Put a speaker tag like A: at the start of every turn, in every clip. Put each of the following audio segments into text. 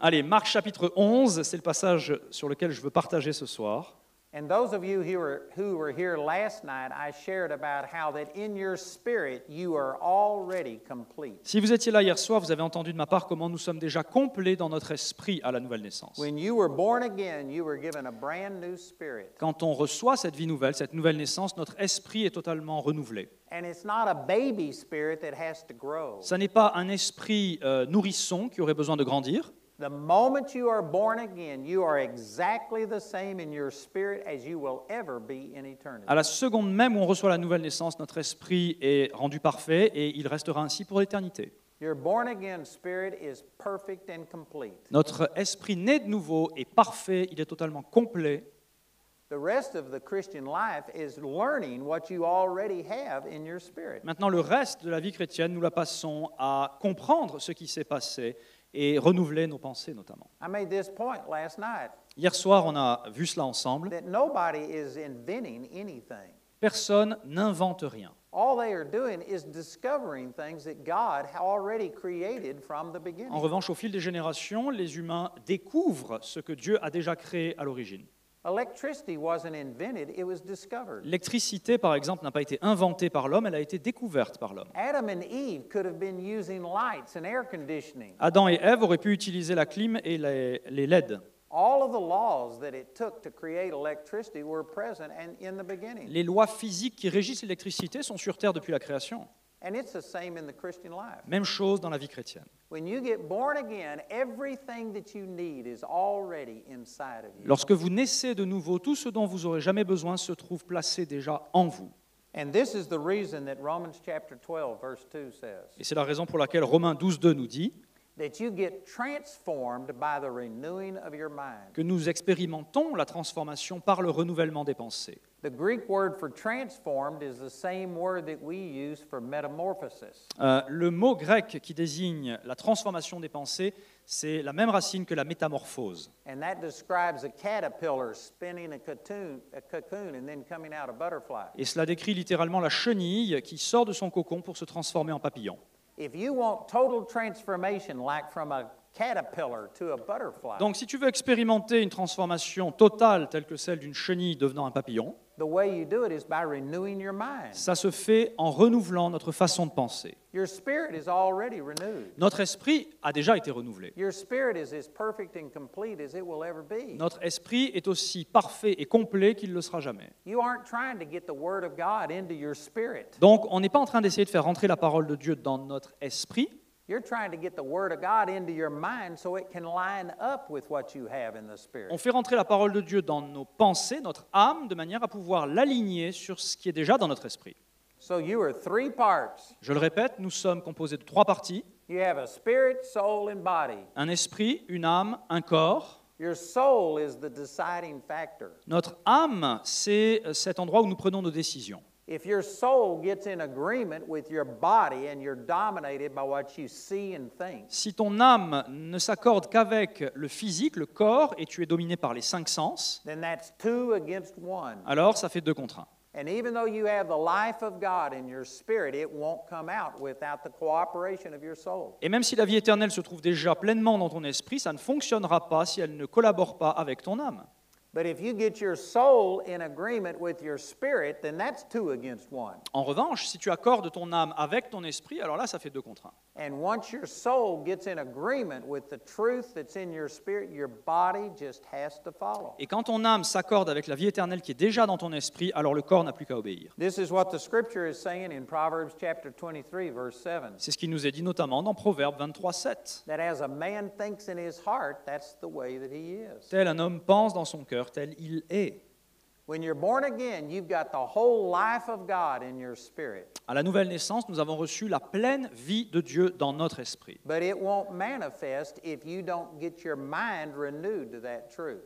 A: Allez, Marc chapitre 11, c'est le passage sur lequel je veux partager ce soir.
B: And those of you who were, who were here last night, I shared about how that in your spirit you are already complete.
A: Si vous étiez là hier soir, vous avez entendu de ma part comment nous sommes déjà complets dans notre esprit à la nouvelle naissance.
B: When you were born again, you were given a brand new spirit.
A: Quand on reçoit cette vie nouvelle, cette nouvelle naissance, notre esprit est totalement renouvelé.
B: And it's not a baby spirit that has to grow.
A: Ça n'est pas un esprit euh, nourrisson qui aurait besoin de grandir.
B: The moment you are born again, you are exactly the same in your spirit as you will ever be in eternity.
A: À la seconde même où on reçoit la nouvelle naissance, notre esprit est rendu parfait et il restera ainsi pour l'éternité.
B: Your born again spirit is perfect and complete.
A: Notre esprit né de nouveau est parfait, il est totalement complet.
B: The rest of the Christian life is learning what you already have in your spirit.
A: Maintenant, le reste de la vie chrétienne, nous la passons à comprendre ce qui s'est passé et renouveler nos pensées notamment.
B: I made this point last night
A: Hier soir, on a vu cela ensemble.
B: that nobody is inventing anything.
A: Personne n'invente rien.
B: All they are doing is discovering things that God had already created from the
A: En
B: beginning.
A: revanche, au fil des générations, les humains découvrent ce que Dieu a déjà créé à l'origine.
B: Electricity wasn't invented, it was discovered.
A: L'électricité, par exemple, n'a pas été inventée par l'homme, elle a été découverte par l'homme.
B: Adam and Eve could have been using lights and air conditioning.
A: Adam et Ève auraient pu utiliser la clim et les, les LED.
B: All of the laws that it took to create electricity were present and in the beginning.
A: Les lois physiques qui régissent l'électricité sont sur Terre depuis la création.
B: And it's the same in the Christian life.
A: Même chose dans la vie chrétienne.
B: When you get born again, everything that you need is already inside of you.
A: Lorsque vous naissez de nouveau, tout ce dont vous aurez jamais besoin se trouve placé déjà en vous.
B: And this is the reason that Romans chapter 12 verse 2 says
A: Et c'est la raison pour laquelle Romains 12.2 nous dit
B: that you get transformed by the renewing of your mind.
A: que nous expérimentons la transformation par le renouvellement des pensées.
B: The Greek word for transformed is the same word that we use for metamorphosis.
A: Le mot grec qui désigne la transformation des pensées, c'est la même racine que la métamorphose.
B: And that describes a caterpillar spinning a cocoon, a cocoon and then coming out a butterfly.
A: Et cela décrit littéralement la chenille qui sort de son cocon pour se transformer en papillon.
B: If you want total transformation, like from a caterpillar to a butterfly,
A: Donc si tu veux expérimenter une transformation totale telle que celle d'une chenille devenant un papillon,
B: the way you do it is by renewing your mind.
A: ça se fait en renouvelant notre façon de penser.
B: Your spirit is already renewed.
A: Notre esprit a déjà été renouvelé.
B: Your spirit is as perfect and complete as it will ever be.
A: Notre esprit est aussi parfait et complet qu'il ne le sera jamais.
B: You aren't trying to get the Word of God into your spirit.
A: Donc on n'est pas en train d'essayer de faire rentrer la parole de Dieu dans notre esprit,
B: You're trying to get the Word of God into your mind so it can line up with what you have in the Spirit.
A: on fait rentrer la parole de Dieu dans nos pensées, notre âme, de manière à pouvoir l'aligner sur ce qui est déjà dans notre esprit.
B: So you are three parts.
A: Je le répète, nous sommes composés de trois parties,
B: You have a spirit, soul, and body.
A: un esprit, une âme, un corps.
B: Your soul is the deciding factor.
A: Notre âme, c'est euh, cet endroit où nous prenons nos décisions.
B: If your soul gets in agreement with your body and you're dominated by what you see and think,
A: Si ton âme ne s'accorde qu'avec le physique, le corps, et tu es dominé par les cinq sens,
B: then that's two against one.
A: alors ça fait deux contre un.
B: And even though you have the life of God in your spirit, it won't come out without the cooperation of your soul.
A: Et même si la vie éternelle se trouve déjà pleinement dans ton esprit, ça ne fonctionnera pas si elle ne collabore pas avec ton âme.
B: But if you get your soul in agreement with your spirit, then that's two against one.
A: En revanche, si tu accordes ton âme avec ton esprit, alors là, ça fait deux contre un.
B: And once your soul gets in agreement with the truth that's in your spirit, your body just has to follow.
A: Et quand ton âme s'accorde avec la vie éternelle qui est déjà dans ton esprit, alors le corps n'a plus qu'à obéir.
B: This is what the scripture is saying in Proverbs chapter 23 verse 7.
A: C'est ce qui nous est dit notamment dans Proverbe 23, 7.
B: That as a man thinks in his heart, that's the way that he is.
A: Tel un homme pense dans son cœur, tel il est. À la nouvelle naissance, nous avons reçu la pleine vie de Dieu dans notre esprit.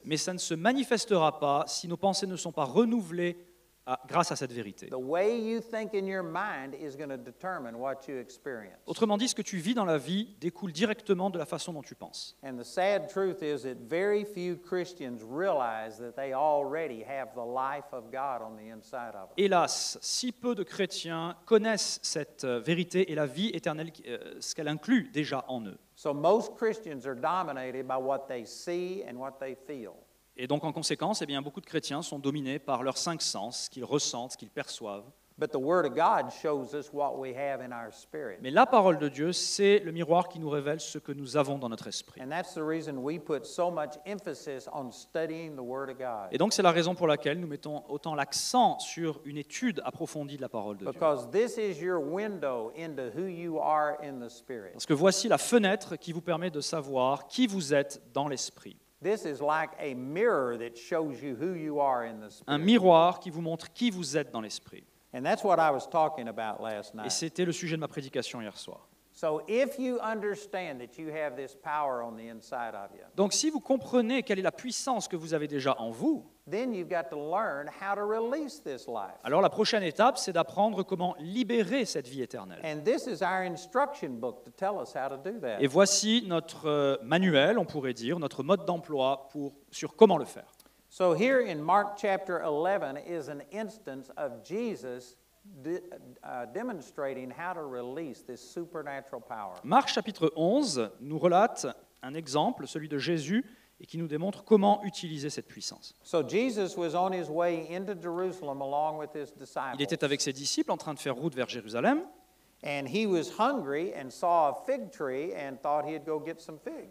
A: Mais ça ne se manifestera pas si nos pensées ne sont pas renouvelées à- grâce à cette vérité.
B: The way you think in your mind is going to determine what you experience.
A: Autrement dit, ce que tu vis dans la vie découle directement de la façon dont tu penses.
B: And the sad truth is that very few Christians realize that they already have the life of God on the inside of them.
A: Hélas, si peu de chrétiens connaissent cette euh, vérité et la vie éternelle, euh, ce qu'elle inclut déjà en eux.
B: So most Christians are dominated by what they see and what they feel.
A: Et donc, en conséquence, eh bien, beaucoup de chrétiens sont dominés par leurs cinq sens, ce qu'ils ressentent, ce qu'ils perçoivent.
B: But the Word of God shows us what we have in our spirit.
A: Mais la parole de Dieu, c'est le miroir qui nous révèle ce que nous avons dans notre esprit.
B: And that's the reason we put so much emphasis on studying the Word of God.
A: Et donc, c'est la raison pour laquelle nous mettons autant l'accent sur une étude approfondie de la parole de Dieu.
B: Because this is your window into who you are in the Spirit.
A: Parce que voici la fenêtre qui vous permet de savoir qui vous êtes dans l'esprit.
B: This is like a mirror that shows you who you are in the
A: Un miroir qui vous montre qui vous êtes dans l'esprit.
B: And that's what I was talking about last
A: Et c'était le sujet de ma prédication hier soir.
B: So if you understand that you have this power on the inside of you,
A: Donc si vous comprenez quelle est la puissance que vous avez déjà en vous,
B: then you've got to learn how to release this life.
A: alors la prochaine étape, c'est d'apprendre comment libérer cette vie éternelle.
B: And this is our instruction book to tell us how to do that.
A: Et voici notre euh, manuel, on pourrait dire, notre mode d'emploi pour, sur comment le faire.
B: So here in Mark chapter 11 is an instance of Jesus uh, demonstrating how to release this supernatural power.
A: Marc chapitre 11 nous relate un exemple, celui de Jésus, et qui nous démontre comment utiliser cette puissance. Il était avec ses disciples en train de faire route vers Jérusalem.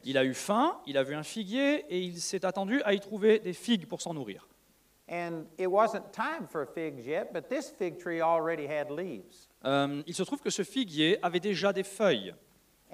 A: Il a eu faim, il a vu un figuier et il s'est attendu à y trouver des figues pour s'en nourrir.
B: And it wasn't time for figs yet, but this fig tree already had leaves.
A: Euh, il se trouve que ce figuier avait déjà des feuilles.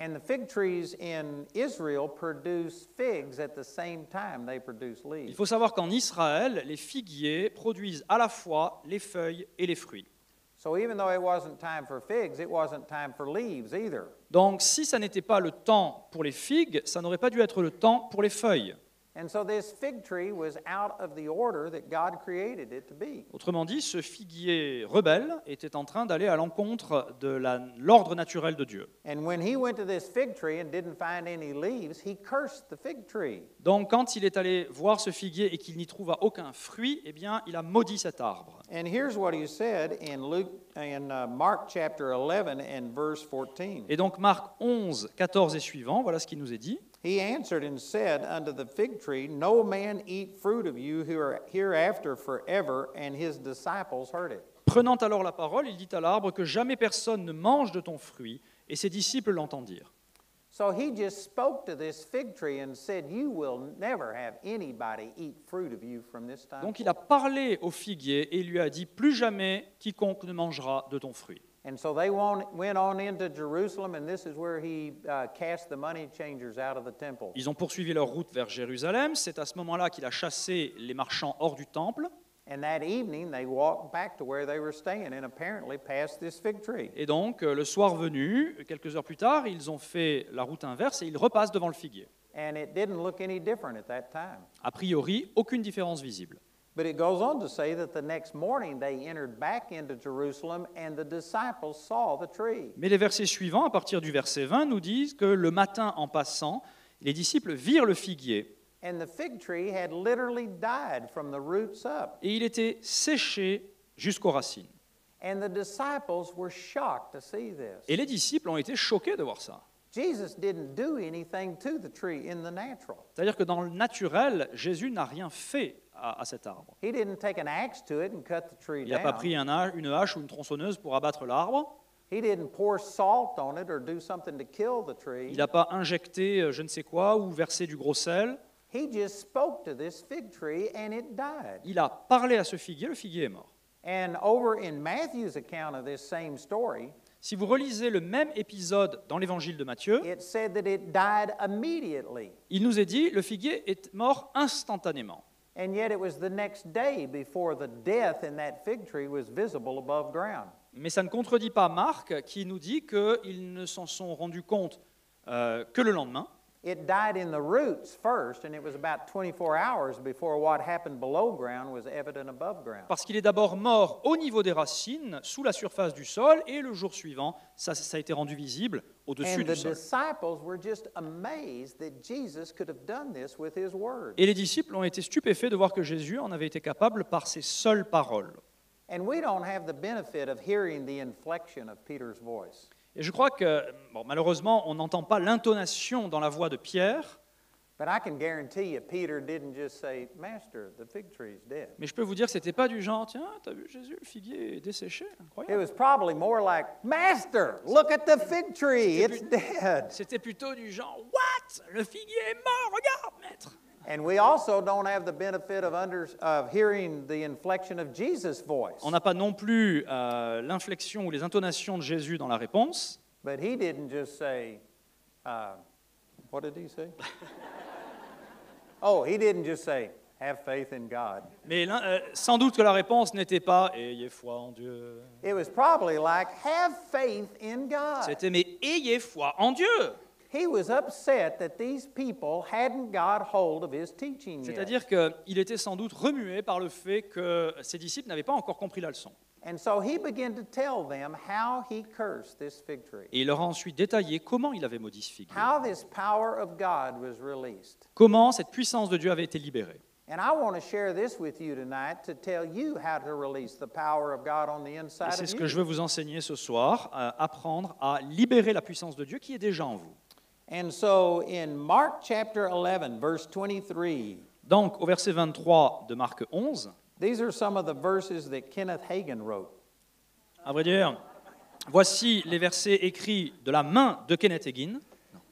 B: And the fig trees in Israel produce figs at the same time they produce
A: Il
B: leaves.
A: faut savoir qu'en Israël, les figuiers produisent à la fois les feuilles et les fruits.
B: So even though it wasn't time for figs, it wasn't time for leaves either.
A: Donc si ça n'était pas le temps pour les figues, ça n'aurait pas dû être le temps pour les feuilles.
B: And so this fig tree was out of the order that God created it to be.
A: Autrement dit, ce figuier rebelle était en train d'aller à l'encontre de l'ordre naturel de Dieu.
B: And when he went to this fig tree and didn't find any leaves, he cursed the fig tree.
A: Donc quand il est allé voir ce figuier et qu'il n'y trouva aucun fruit, eh bien il a maudit cet arbre.
B: And here's what he said in Luke in Mark chapter 11 and verse 14.
A: Et donc Marc 11, 14 et suivant, voilà ce qui nous est dit.
B: He answered and said unto the fig tree, No man eat fruit of you who are hereafter forever. And his disciples heard it.
A: Prenant alors la parole, il dit à l'arbre que jamais personne ne mange de ton fruit, et ses disciples l'entendirent.
B: So he just spoke to this fig tree and said, You will never have anybody eat fruit of you from this time.
A: Donc il a parlé au figuier et lui a dit Plus jamais quiconque ne mangera de ton fruit.
B: And so they went on into Jerusalem, and this is where he uh, cast the money changers out of the temple.
A: Ils ont poursuivi leur route vers Jérusalem. C'est à ce moment-là qu'il a chassé les marchands hors du temple.
B: And that evening, they walked back to where they were staying and apparently passed this fig tree.
A: Et donc, euh, le soir venu, quelques heures plus tard, ils ont fait la route inverse et ils repassent devant le figuier.
B: And it didn't look any different at that time.
A: A priori, aucune différence visible.
B: But it goes on to say that the next morning they entered back into Jerusalem and the disciples saw the tree.
A: Mais les versets suivants, à partir du verset 20, nous disent que le matin, en passant, les disciples virent le figuier
B: And the fig tree had literally died from the roots up.
A: et il était séché jusqu'aux racines.
B: And the disciples were shocked to see this.
A: Et les disciples ont été choqués de voir ça.
B: Jesus didn't do anything to the tree in the natural.
A: C'est-à-dire que dans le naturel, Jésus n'a rien fait à, à cet arbre.
B: He didn't take an axe to it and cut the tree
A: Il n'a pas
B: down.
A: pris un ha- une hache ou une tronçonneuse pour abattre l'arbre.
B: He didn't pour salt on it or do something to kill the tree.
A: Il n'a pas injecté euh, je ne sais quoi ou versé du gros sel.
B: He just spoke to this fig tree and it died.
A: Il a parlé à ce figuier, le figuier est mort.
B: And over in Matthew's account of this same story,
A: Si vous relisez le même épisode dans l'évangile de Matthieu,
B: it said that it died immediately.
A: il nous est dit le figuier est mort instantanément.
B: And yet it was the next day before the death in that fig tree was visible above ground.
A: Mais ça ne contredit pas Marc qui nous dit qu'ils ne s'en sont rendus compte euh, que le lendemain.
B: It died in the roots first, and it was about 24 hours before what happened below ground was evident above ground.
A: Parce qu'il est d'abord mort au niveau des racines, sous la surface du sol, et le jour suivant, ça, ça a été rendu visible au-dessus
B: And the
A: du sol.
B: disciples were just amazed that Jesus could have done this with his word.
A: Et les disciples ont été stupéfaits de voir que Jésus en avait été capable par ses seules paroles.
B: And we don't have the benefit of hearing the inflection of Peter's voice.
A: Et je crois que, bon, malheureusement, on n'entend pas l'intonation dans la voix de Pierre,
B: But I can guarantee you, Peter didn't just say, Master, the fig tree is dead.
A: mais je peux vous dire que c'était pas du genre, tiens, t'as vu Jésus, le figuier est desséché,
B: It
A: incroyable.
B: was probably more like, Master, look at the fig tree, it's dead.
A: C'était plutôt du genre, what? Le figuier est mort, regarde, maître.
B: And we also don't have the benefit of, under, of hearing the inflection of Jesus' voice.
A: On n'a pas non plus euh, l'inflexion ou les intonations de Jésus dans la réponse,
B: But he didn't just say, uh, what did he say? oh, he didn't just say, have faith in God.
A: mais euh, sans doute que la réponse n'était pas ayez foi en Dieu.
B: It was probably like, have faith in God.
A: C'était mais ayez foi en Dieu.
B: He was upset that these people hadn't got hold of his teaching yet.
A: C'est-à-dire qu'il était sans doute remué par le fait que ses disciples n'avaient pas encore compris la leçon.
B: And so he began to tell them how he cursed this fig tree,
A: Et il leur a ensuite détaillé comment il avait maudit ce figuier,
B: how this power of God was released.
A: comment cette puissance de Dieu avait été libérée.
B: And I want to share this with you tonight to tell you how to release the power of God on the
A: Et
B: inside
A: c'est ce que je veux vous enseigner ce soir, euh, apprendre à libérer la puissance de Dieu qui est déjà en vous.
B: And so in Mark chapter 11, verse 23,
A: Donc au verset 23 de Marc 11,
B: these are some of the verses that Kenneth Hagin wrote.
A: à vrai dire, voici les versets écrits de la main de Kenneth Hagin.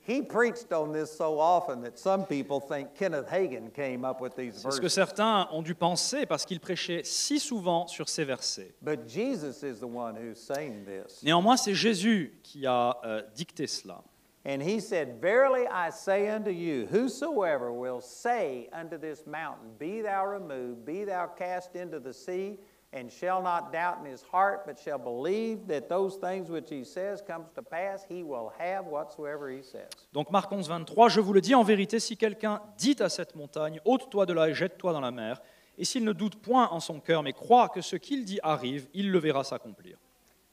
B: He preached on this so often that some people think Kenneth Hagin came up with these
A: C'est ce que
B: verses.
A: certains ont dû penser parce qu'il prêchait si souvent sur ces versets.
B: But Jesus is the one who's saying this.
A: Néanmoins, c'est Jésus qui a euh, dicté cela.
B: And he said, Verily I say unto you, whosoever will say unto this mountain, Be thou removed, be thou cast into the sea, and shall not doubt in his heart, but shall believe that those things which he says comes to pass, he will have whatsoever he says.
A: Donc Marc 11, 23, je vous le dis en vérité, si quelqu'un dit à cette montagne, ôte-toi de là et jette-toi dans la mer, et s'il ne doute point en son cœur, mais croit que ce qu'il dit arrive, il le verra s'accomplir.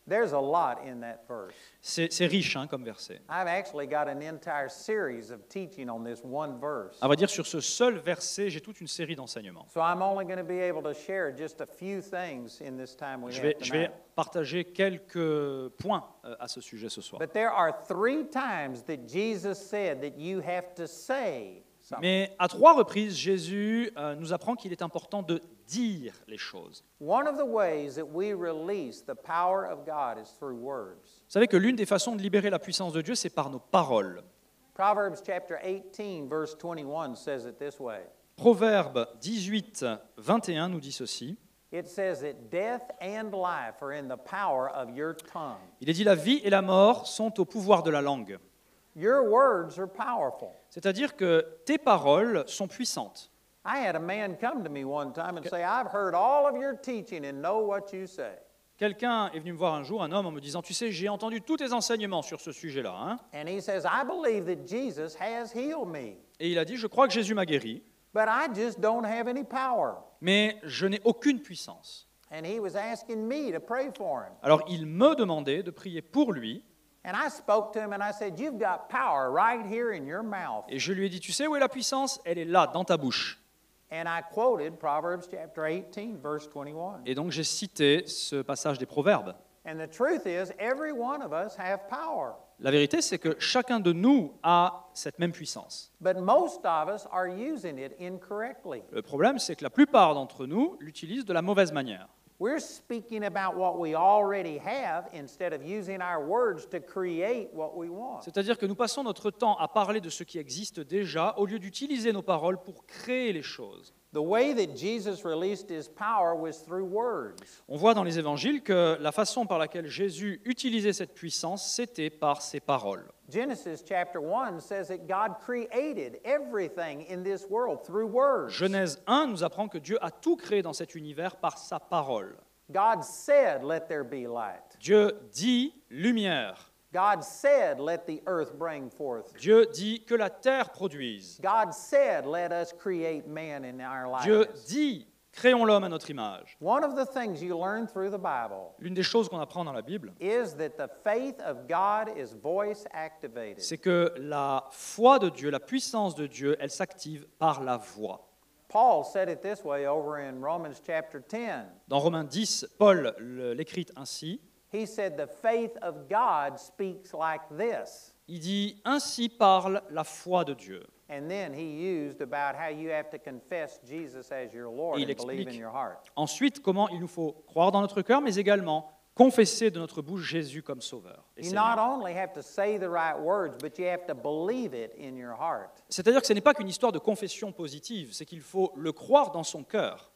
B: There's a lot in that verse.
A: C'est riche hein, comme verset.
B: I've actually got an entire series of teaching on this one verse.
A: À vrai dire, sur ce seul verset, j'ai toute une série d'enseignements.
B: So I'm only going to be able to share just a few things in this time we
A: Je
B: have
A: vais, je vais
B: tonight.
A: partager quelques points euh, à ce sujet ce soir.
B: But there are three times that Jesus said that you have to say.
A: Mais à trois reprises, Jésus euh, nous apprend qu'il est important de dire les choses. Vous savez que l'une des façons de libérer la puissance de Dieu, c'est par nos paroles.
B: Proverbs chapter 18, verse 21 says it this way
A: Proverbe 18, 21 nous dit ceci.
B: It says that death and life are in the power of your tongue.
A: Il est dit la vie et la mort sont au pouvoir de la langue.
B: Your words are powerful.
A: C'est-à-dire que tes paroles sont puissantes.
B: I had a man come to me one time and say, I've heard all of your teaching and know what you say.
A: Quelqu'un est venu me voir un jour, un homme, en me disant, tu sais, j'ai entendu tous tes enseignements sur ce sujet-là. hein.
B: And he says, I believe that Jesus has healed me,
A: Et il a dit, je crois que Jésus m'a guéri,
B: but I just don't have any power.
A: mais je n'ai aucune puissance.
B: And he was asking me to pray for him.
A: Alors il me demandait de prier pour lui,
B: And I spoke to him and I said, You've got power right here in your mouth.
A: et je lui ai dit, tu sais où est la puissance? Elle est là, dans ta bouche.
B: And I quoted Proverbs chapter 18, verse 21.
A: Et donc j'ai cité ce passage des Proverbes.
B: And the truth is, every one of us have power,
A: La vérité, c'est que chacun de nous a cette même puissance.
B: but most of us are using it incorrectly.
A: Le problème, c'est que la plupart d'entre nous l'utilisent de la mauvaise manière.
B: We're speaking about what we already have instead of using our words to create what we want.
A: C'est-à-dire que nous passons notre temps à parler de ce qui existe déjà au lieu d'utiliser nos paroles pour créer les choses.
B: The way that Jesus released his power was through words.
A: On voit dans les évangiles que la façon par laquelle Jésus utilisait cette puissance, c'était par ses paroles.
B: Genesis chapter 1 says that God created everything in this world through words.
A: Genèse 1 nous apprend que Dieu a tout créé dans cet univers par sa parole.
B: God said, Let there be light.
A: Dieu dit lumière.
B: God said, Let the earth bring forth.
A: Dieu dit que la terre produise.
B: God said, Let us create man in our
A: Dieu
B: likeness.
A: dit, créons l'homme à notre image.
B: One of the things you learn through the Bible
A: L'une des choses qu'on apprend dans la Bible,
B: is that the faith of God is voice activated.
A: c'est que la foi de Dieu, la puissance de Dieu, elle s'active par la voix.
B: Paul said it this way over in Romans chapter 10.
A: Dans Romains 10, Paul le- l'écrit ainsi.
B: He said, The faith of God speaks like this.
A: Il dit, ainsi parle la foi de Dieu.
B: And then he used about how you have to confess Jesus as your Lord
A: Et il
B: and believe in
A: explique
B: your heart.
A: Ensuite, comment il nous faut croire dans notre cœur, mais également confesser de notre bouche Jésus comme Sauveur. et
B: You
A: Seigneur.
B: not only have to say the right words, but you have to believe it in your heart.
A: C'est-à-dire que ce n'est pas qu'une histoire de confession positive, c'est qu'il faut le croire dans son cœur.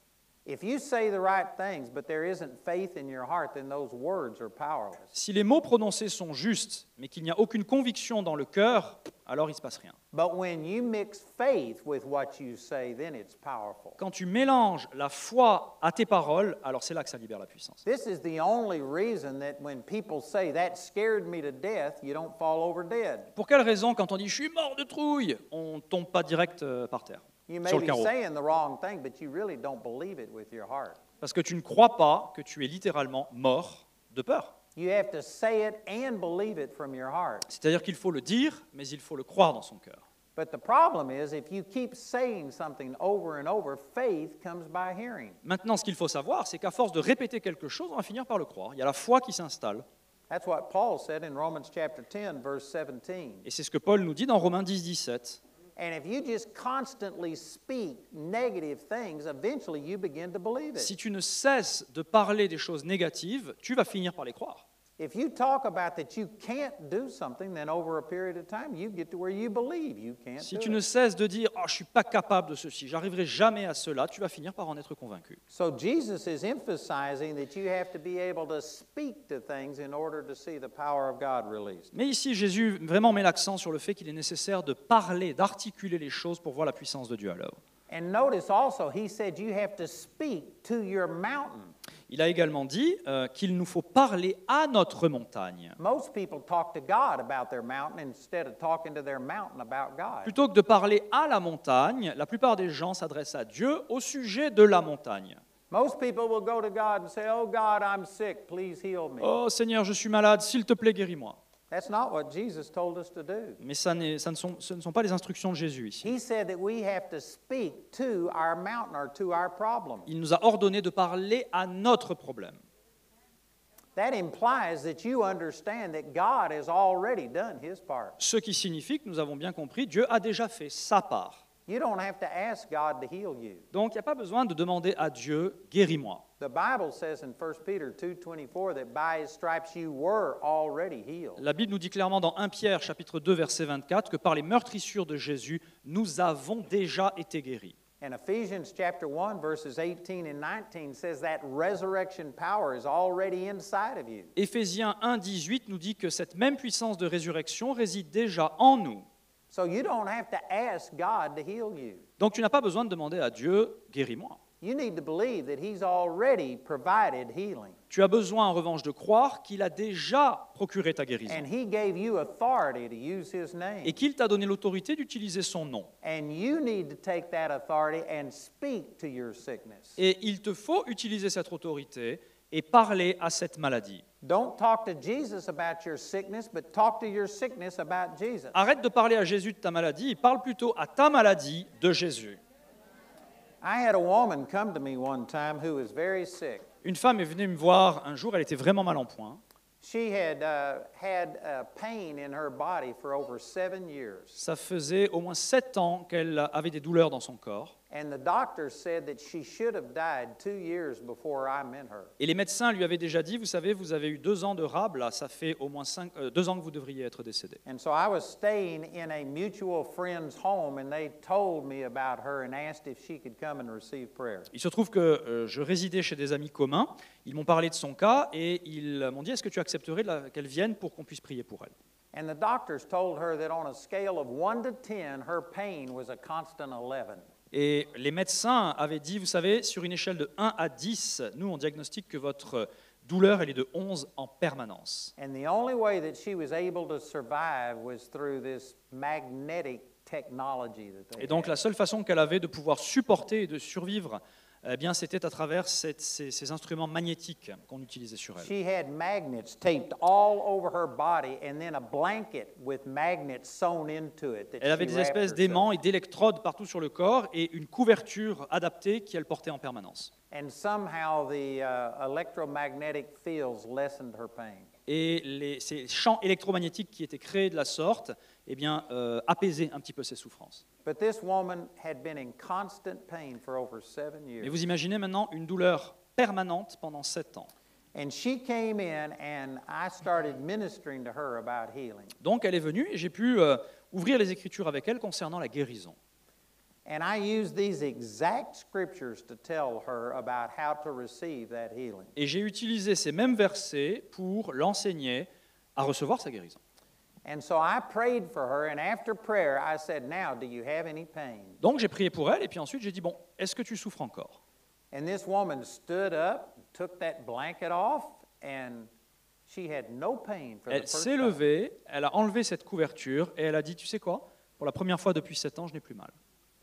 A: Si les mots prononcés sont justes, mais qu'il n'y a aucune conviction dans le cœur, alors il ne se passe rien.
B: But when you mix faith with what you say, then it's powerful.
A: Quand tu mélanges la foi à tes paroles, alors c'est là que ça libère la puissance.
B: This is the only reason that when people say, That scared me to death, you don't fall over dead.
A: Pour quelle raison, quand on dit je suis mort de trouille, on ne tombe pas direct euh, par terre, sur le
B: be
A: carreau
B: saying the wrong thing, but you really don't believe it with your heart.
A: Parce que tu ne crois pas que tu es littéralement mort de peur.
B: You have to say it and believe it from your heart.
A: C'est-à-dire qu'il faut le dire, mais il faut le croire dans son cœur.
B: But the problem is, if you keep saying something over and over, faith comes by hearing.
A: Maintenant, ce qu'il faut savoir, c'est qu'à force de répéter quelque chose, on va finir par le croire. Il y a la foi qui s'installe.
B: That's what Paul said in Romans chapter 10, verse 17.
A: Et c'est ce que Paul nous dit dans Romains 10, 17.
B: And if you just constantly speak negative things, eventually you begin to believe it.
A: Si tu ne cesses de parler des choses négatives, tu vas finir par les croire.
B: If you talk about that you can't do something, then over a period of time you get to where you believe you can't
A: Si
B: do
A: tu ne
B: it.
A: cesses de dire oh, je suis pas capable de ceci, j'arriverai jamais à cela, tu vas finir par en être convaincu.
B: So Jesus is emphasizing that you have to be able to speak to things in order to see the power of God released.
A: Mais ici, Jésus vraiment met l'accent sur le fait qu'il est nécessaire de parler, d'articuler les choses pour voir la puissance de Dieu à l'œuvre.
B: And notice also, he said you have to speak to your mountain.
A: Il a également dit euh, qu'il nous faut parler à notre montagne.
B: Most people talk to God about their mountain instead of talking to their mountain about God.
A: Plutôt que de parler à la montagne, la plupart des gens s'adressent à Dieu au sujet de la montagne.
B: Most people will go to God and say, Oh God, I'm sick, please heal me.
A: Oh Seigneur, je suis malade, s'il te plaît, guéris-moi.
B: That's not what Jesus told us to do.
A: Mais ça, n'est- ça ne sont, ce ne sont pas les instructions de Jésus ici.
B: He said that we have to speak to our mountain or to our problem.
A: Il nous a ordonné de parler à notre problème.
B: That implies that you understand that God has already done his part.
A: Ce qui signifie que nous avons bien compris, Dieu a déjà fait sa part.
B: You don't have to ask God to heal you.
A: Donc il n'y a pas besoin de demander à Dieu, guéris-moi.
B: The Bible says in 1 Peter 2:24 that by his stripes you were already healed.
A: La Bible nous dit clairement dans 1 Pierre chapitre 2 verset 24 que par les meurtrissures de Jésus, nous avons déjà été guéris.
B: And Ephesians chapter 1 verses 18 and 19 says that resurrection power is already inside of you.
A: Éphésiens 1 18 nous dit que cette même puissance de résurrection réside déjà en nous. Donc tu n'as pas besoin de demander à Dieu, guéris-moi.
B: You need to believe that he's already provided healing.
A: Tu as besoin en revanche de croire qu'il a déjà procuré ta guérison
B: And he gave you authority to use his name.
A: et qu'il t'a donné l'autorité d'utiliser son nom.
B: And you need to take that authority and speak to your sickness.
A: Et il te faut utiliser cette autorité et parler à cette maladie.
B: Don't talk to Jesus about your sickness, but talk to your sickness about Jesus.
A: Arrête de parler à Jésus de ta maladie, et parle plutôt à ta maladie de Jésus.
B: I had a woman come to me one time who was very sick.
A: Une femme est venue me voir un jour, elle était vraiment mal en point.
B: She had had pain in her body for over seven years.
A: Ça faisait au moins sept ans qu'elle avait des douleurs dans son corps.
B: And the doctor said that she should have died two years before I met her.
A: Et les médecins lui avaient déjà dit, vous savez, vous avez eu deux ans de rab, là, ça fait au moins cinq, euh, deux ans que vous devriez être décédé.
B: And so I was staying in a mutual friend's home, and they told me about her and asked if she could come and receive prayer.
A: Il se trouve que euh, je résidais chez des amis communs, ils m'ont parlé de son cas et ils m'ont dit, est-ce que tu accepterais qu'elle vienne pour qu'on puisse prier pour elle?
B: And the doctors told her that on a scale of 1 to 10, her pain was a constant 11.
A: Et les médecins avaient dit, vous savez, sur une échelle de 1 à 10, nous, on diagnostique que votre douleur, elle est de 11 en permanence.
B: And the only way that she was able to survive was through this magnetic technology that they
A: Et donc la seule façon qu'elle avait de pouvoir supporter et de survivre, eh bien, c'était à travers cette- ces, ces instruments magnétiques qu'on utilisait sur elle.
B: She had magnets taped all over her body and then a blanket with magnets sewn into it. that
A: Elle avait
B: she
A: des espèces d'aimants et d'électrodes partout sur le corps et une couverture adaptée qu'elle portait en permanence.
B: And somehow the uh, electromagnetic fields lessened her pain.
A: Et les- ces champs électromagnétiques qui étaient créés de la sorte eh bien, euh, apaisaient un petit peu ses souffrances.
B: But this woman had been in constant pain for over seven
A: Et
B: years.
A: vous imaginez maintenant une douleur permanente pendant sept ans.
B: And she came in and I started ministering to her about healing.
A: Donc elle est venue et j'ai pu euh, ouvrir les Écritures avec elle concernant la guérison.
B: And I used these exact scriptures to tell her about how to receive that healing.
A: Et j'ai utilisé ces mêmes versets pour l'enseigner à recevoir sa guérison.
B: And so I prayed for her, and after prayer, I said, Now, do you have any pain?
A: Donc j'ai prié pour elle et puis ensuite j'ai dit, bon, est-ce que tu souffres encore?
B: And this woman stood up, took that blanket off, and she had no pain for the
A: Elle
B: first
A: s'est
B: time.
A: levée, elle a enlevé cette couverture et elle a dit, tu sais quoi? Pour la première fois depuis sept ans, je n'ai plus mal.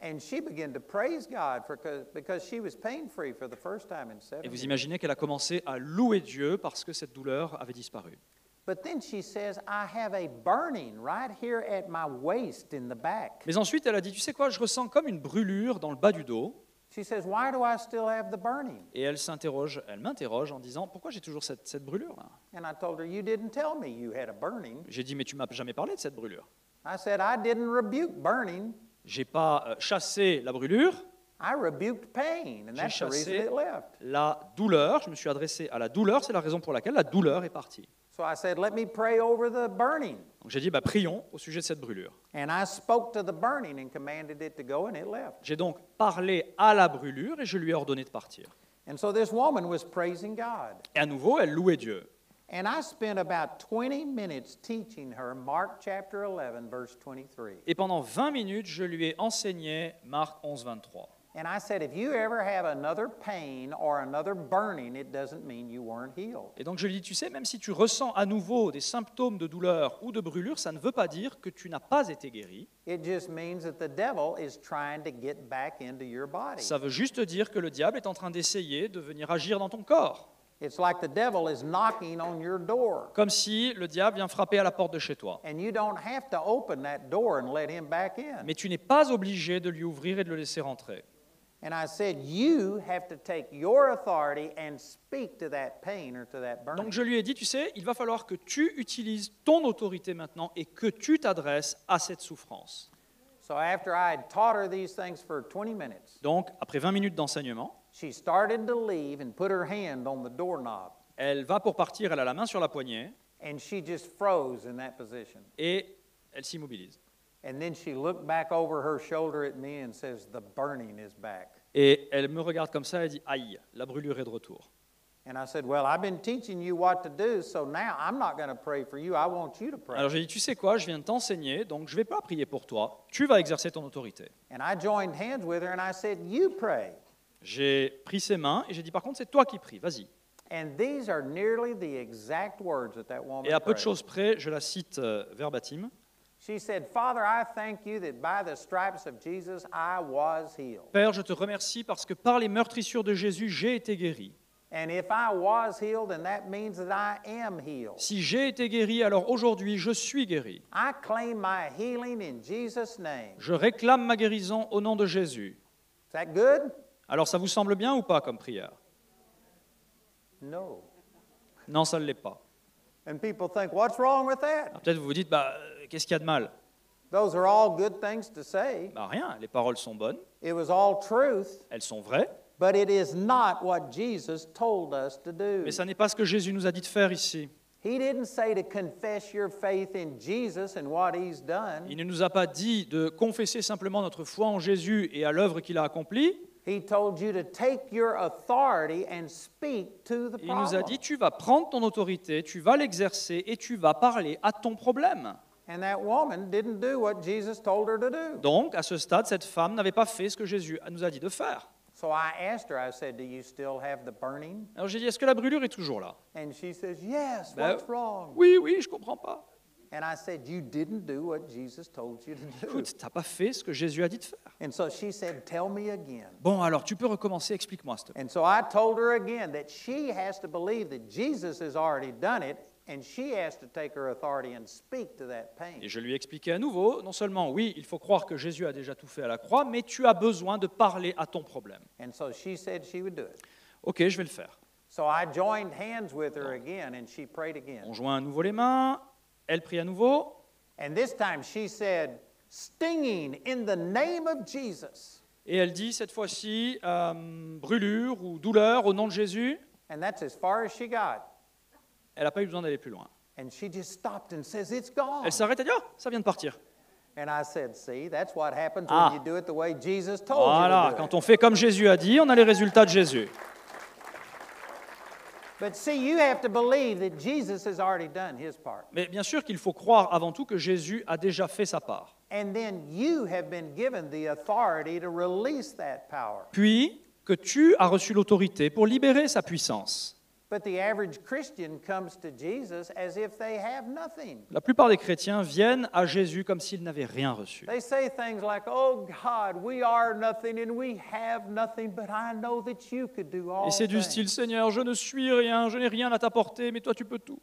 B: And she began to praise God for, because she was pain free for the first time in seven
A: Et vous
B: years.
A: imaginez qu'elle a commencé à louer Dieu parce que cette douleur avait disparu.
B: But then she says, I have a burning right here at my waist in the back.
A: Mais ensuite, elle a dit, tu sais quoi, je ressens comme une brûlure dans le bas du dos.
B: She says, Why do I still have the burning?
A: Et elle s'interroge, elle m'interroge en disant, pourquoi j'ai toujours cette, cette brûlure-là?
B: And I told her, You didn't tell me you had a burning.
A: J'ai dit, mais tu m'as jamais parlé de cette brûlure.
B: I said, I didn't rebuke burning.
A: J'ai pas euh, chassé la brûlure,
B: I rebuked pain, and
A: J'ai
B: that's the reason
A: chassé-
B: it left.
A: la douleur. Je me suis adressé à la douleur, c'est la raison pour laquelle la douleur est partie.
B: So I said, Let me pray over the burning.
A: Donc j'ai dit, bah, prions au sujet de cette brûlure.
B: And I spoke to the burning and commanded it to go, and it left.
A: J'ai donc parlé à la brûlure et je lui ai ordonné de partir.
B: And so this woman was praising God.
A: Et à nouveau, elle louait Dieu.
B: And I spent about 20 minutes teaching her Mark chapter 11, verse 23.
A: Et pendant 20 minutes, je lui ai enseigné Marc 11, 23.
B: And I said, if you ever have another pain or another burning, it doesn't mean you weren't healed.
A: Et donc je lui ai dit, tu sais, même si tu ressens à nouveau des symptômes de douleur ou de brûlure, ça ne veut pas dire que tu n'as pas été guéri.
B: It just means that the devil is trying to get back into your body.
A: Ça veut juste dire que le diable est en train d'essayer de venir agir dans ton corps.
B: It's like the devil is knocking on your door.
A: Comme si le diable vient frapper à la porte de chez toi.
B: And you don't have to open that door and let him back in.
A: Mais tu n'es pas obligé de lui ouvrir et de le laisser rentrer.
B: And I said, you have to take your authority and speak to that pain or to that burning.
A: Donc je lui ai dit, tu sais, il va falloir que tu utilises ton autorité maintenant et que tu t'adresses à cette souffrance.
B: So after I had taught her these things for 20 minutes,
A: Donc après 20 minutes d'enseignement,
B: she started to leave and put her hand on the doorknob.
A: elle va pour partir, elle a la main sur la poignée
B: And she just froze in that position.
A: et elle s'immobilise.
B: And then she looked back over her shoulder at me and says, The burning is back.
A: Et elle me regarde comme ça et dit, aïe, la brûlure est de retour.
B: And I said, Well, I've been teaching you what to do, so now I'm not going to pray for you. I want you to pray.
A: Alors j'ai dit, tu sais quoi, je viens de t'enseigner, donc je ne vais pas prier pour toi, tu vas exercer ton autorité.
B: And I joined hands with her and I said, You pray.
A: J'ai pris ses mains et j'ai dit, par contre, c'est toi qui pries, vas-y.
B: And these are nearly the exact words that that woman
A: Et à peu de
B: prayed.
A: choses près, je la cite euh, verbatim.
B: She said, Father, I thank you that by the stripes of Jesus I was healed.
A: Père, je te remercie parce que par les meurtrissures de Jésus, j'ai été guéri.
B: And if I was healed, then that means that I am healed.
A: Si j'ai été guéri, alors aujourd'hui, je suis guéri.
B: I claim my healing in Jesus' name.
A: Je réclame ma guérison au nom de Jésus.
B: Is that good?
A: Alors ça vous semble bien ou pas comme prière?
B: No.
A: Non, ça ne l'est pas.
B: And people think, what's wrong with that?
A: Alors peut-être vous vous dites, bah, euh, qu'est-ce qu'il y a de mal?
B: Those are all good things to say.
A: Bah rien, les paroles sont bonnes,
B: It was all truth,
A: elles sont vraies,
B: but it is not what Jesus told us to do.
A: mais ça n'est pas ce que Jésus nous a dit de faire ici.
B: He didn't say to confess your faith in Jesus and what he's done.
A: Il ne nous a pas dit de confesser simplement notre foi en Jésus et à l'œuvre qu'il a accomplie.
B: He told you to take your authority and speak to the
A: Il nous a dit, tu vas prendre ton autorité, tu vas l'exercer et tu vas parler à ton problème.
B: And that woman didn't do what Jesus told her to do.
A: Donc, à ce stade, cette femme n'avait pas fait ce que Jésus nous a dit de faire.
B: So I asked her, I said, Do you still have the burning?
A: Alors j'ai dit, est-ce que la brûlure est toujours là?
B: And she says, Yes,
A: Ben,
B: what's wrong?
A: Oui, oui, je comprends pas.
B: And I said, You didn't do what Jesus told you to do.
A: Écoute, t'as pas fait ce que Jésus a dit de faire.
B: And so she said, Tell me again.
A: Bon, alors tu peux recommencer, explique-moi, s'il te plaît.
B: And so I told her again that she has to believe that Jesus has already done it, and she has to take her authority and speak to that pain.
A: Et je lui ai expliqué à nouveau, non seulement, oui, il faut croire que Jésus a déjà tout fait à la croix, mais tu as besoin de parler à ton problème.
B: And so she said she would do it.
A: Ok, je vais le faire.
B: So I joined hands with her again, and she prayed again.
A: On joint à nouveau les mains, elle prie à nouveau,
B: And this time she said, Stinging in the name of Jesus.
A: et elle dit cette fois-ci, euh, brûlure ou douleur au nom de Jésus.
B: And that's as far as she got.
A: Elle n'a pas eu besoin d'aller plus loin.
B: And she just stopped and says, It's gone.
A: Elle s'arrête et dit, ah, ça vient de partir.
B: And I said, See, that's what happens
A: Ah.
B: when you do it the way Jesus told
A: Voilà,
B: you to do
A: quand on fait comme Jésus a dit, on a les résultats de Jésus.
B: But see, you have to believe that Jesus has already done his part.
A: Mais bien sûr qu'il faut croire avant tout que Jésus a déjà fait sa part.
B: And then you have been given the authority to release that power.
A: Puis que tu as reçu l'autorité pour libérer sa puissance.
B: But the average Christian comes to Jesus as if they have nothing.
A: La plupart des chrétiens viennent à Jésus comme s'ils n'avaient rien reçu.
B: They say things like, Oh God, we are nothing and we have nothing, but I know that you could do all
A: Et c'est du style Seigneur, je ne suis rien, je n'ai rien à t'apporter, mais toi tu peux tout.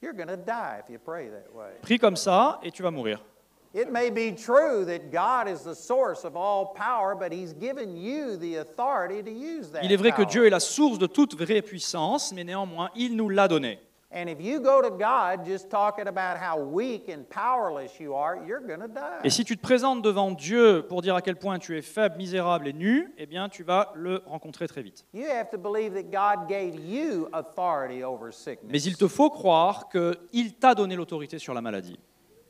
B: You're going to die if you pray that way.
A: Prie comme ça et tu vas mourir.
B: It may be true that God is the source of all power, but He's given you the authority to use that
A: Il est vrai que. Dieu est la source de toute vraie puissance, mais néanmoins, il nous l'a donné.
B: And if you go to God just talking about how weak and powerless you are, you're going to die.
A: Et si tu te présentes devant Dieu pour dire à quel point tu es faible, misérable et nu, eh bien tu vas le rencontrer très vite.
B: You have to believe that God gave you authority over sickness.
A: Mais il te faut croire qu'il t'a donné l'autorité sur la maladie.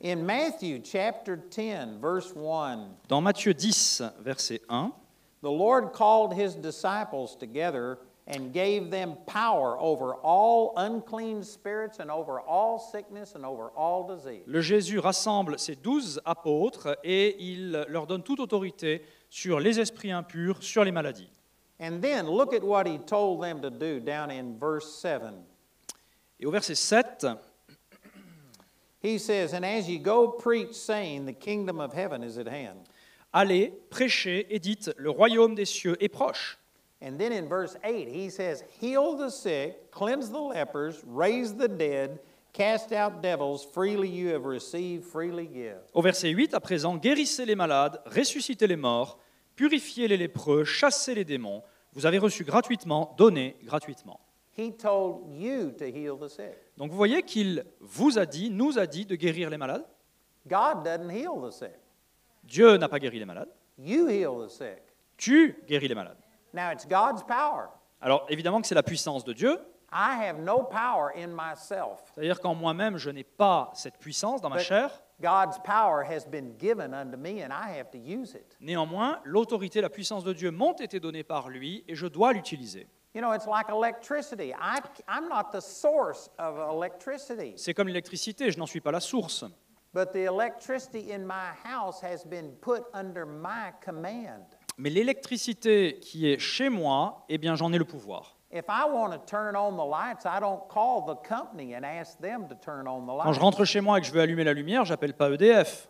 B: In Matthew chapter 10, verse 1,
A: Dans Matthieu 10, verset 1,
B: the Lord called his disciples together and gave them power over all unclean spirits and over all sickness and over all disease.
A: le Jésus rassemble ses douze apôtres et il leur donne toute autorité sur les esprits impurs, sur les maladies.
B: And then look at what he told them to do down in verse 7.
A: Et au verset 7,
B: He says, And as ye go, preach, saying, The kingdom of heaven is at hand.
A: allez, prêchez et dites, le royaume des cieux est proche.
B: And then in verse 8, he says, Heal the sick, cleanse the lepers, raise the dead, cast out devils, freely you have received, freely give.
A: Au verset 8, à présent, guérissez les malades, ressuscitez les morts, purifiez les lépreux, chassez les démons. Vous avez reçu gratuitement, donnez gratuitement.
B: He told you to heal the sick.
A: Donc vous voyez qu'il vous a dit, nous a dit de guérir les malades.
B: God doesn't heal the sick.
A: Dieu n'a pas guéri les malades.
B: You heal the sick.
A: Tu guéris les malades.
B: Now it's God's power.
A: Alors évidemment que c'est la puissance de Dieu,
B: I have no power in myself.
A: c'est-à-dire qu'en moi-même, je n'ai pas cette puissance dans ma chair.
B: God's power has been given unto me and I have to use it.
A: Néanmoins, l'autorité, la puissance de Dieu m'ont été données par lui et je dois l'utiliser.
B: You know, it's like electricity. I, I'm not the source of electricity,
A: C'est comme l'électricité, je n'en suis pas la source.
B: but the electricity in my house has been put under my command.
A: Mais l'électricité qui est chez moi, eh bien j'en ai le pouvoir.
B: If I want to turn on the lights, I don't call the company and ask them to turn on the
A: Quand je rentre chez moi et que je veux allumer la lumière, j'appelle pas EDF.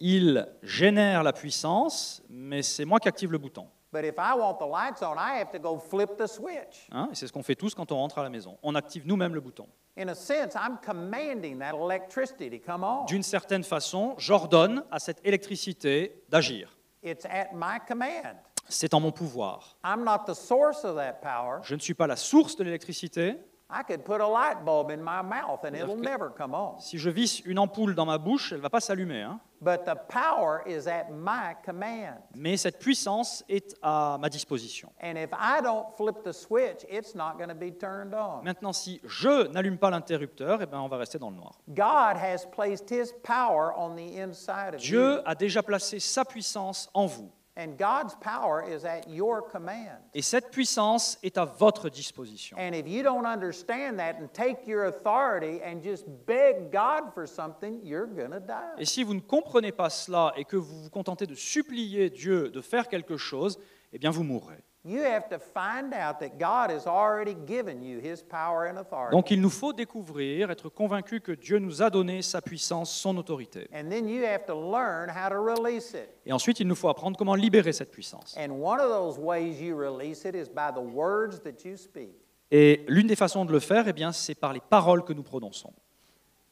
A: Ils génèrent la puissance, mais c'est moi qui active le bouton.
B: But if I want the lights on, I have to go flip the switch.
A: Hein, c'est ce qu'on fait tous quand on rentre à la maison. On active nous-mêmes le bouton.
B: In a sense, I'm commanding that electricity to come on.
A: D'une certaine façon, j'ordonne à cette électricité d'agir.
B: It's at my command.
A: C'est en mon pouvoir.
B: I'm not the source of that power.
A: Je ne suis pas la source de l'électricité.
B: I could put a light bulb in my mouth and it'll
A: que-
B: never come on.
A: Si je visse une ampoule dans ma bouche, elle ne va pas s'allumer. hein.
B: But the power is at my command.
A: Mais cette puissance est à ma disposition.
B: And if I don't flip the switch, it's not going to be turned on.
A: Maintenant, si je n'allume pas l'interrupteur, eh ben, on va rester dans le noir.
B: God has placed his power on the inside of you.
A: Dieu a déjà placé sa puissance en vous.
B: And God's power is at your command.
A: Et cette puissance est à votre disposition.
B: And if you don't understand that and take your authority and just beg God for something, you're going to die.
A: Et si vous ne comprenez pas cela et que vous vous contentez de supplier Dieu de faire quelque chose, eh bien vous mourrez.
B: You have to find out that God has already given you his power and authority.
A: Donc il nous faut découvrir, être convaincu que Dieu nous a donné sa puissance, son autorité.
B: And then you have to learn how to release it.
A: Et ensuite, il nous faut apprendre comment libérer cette puissance.
B: And one of those ways you release it is by the words that you speak.
A: Et l'une des façons de le faire, eh bien, c'est par les paroles que nous prononçons.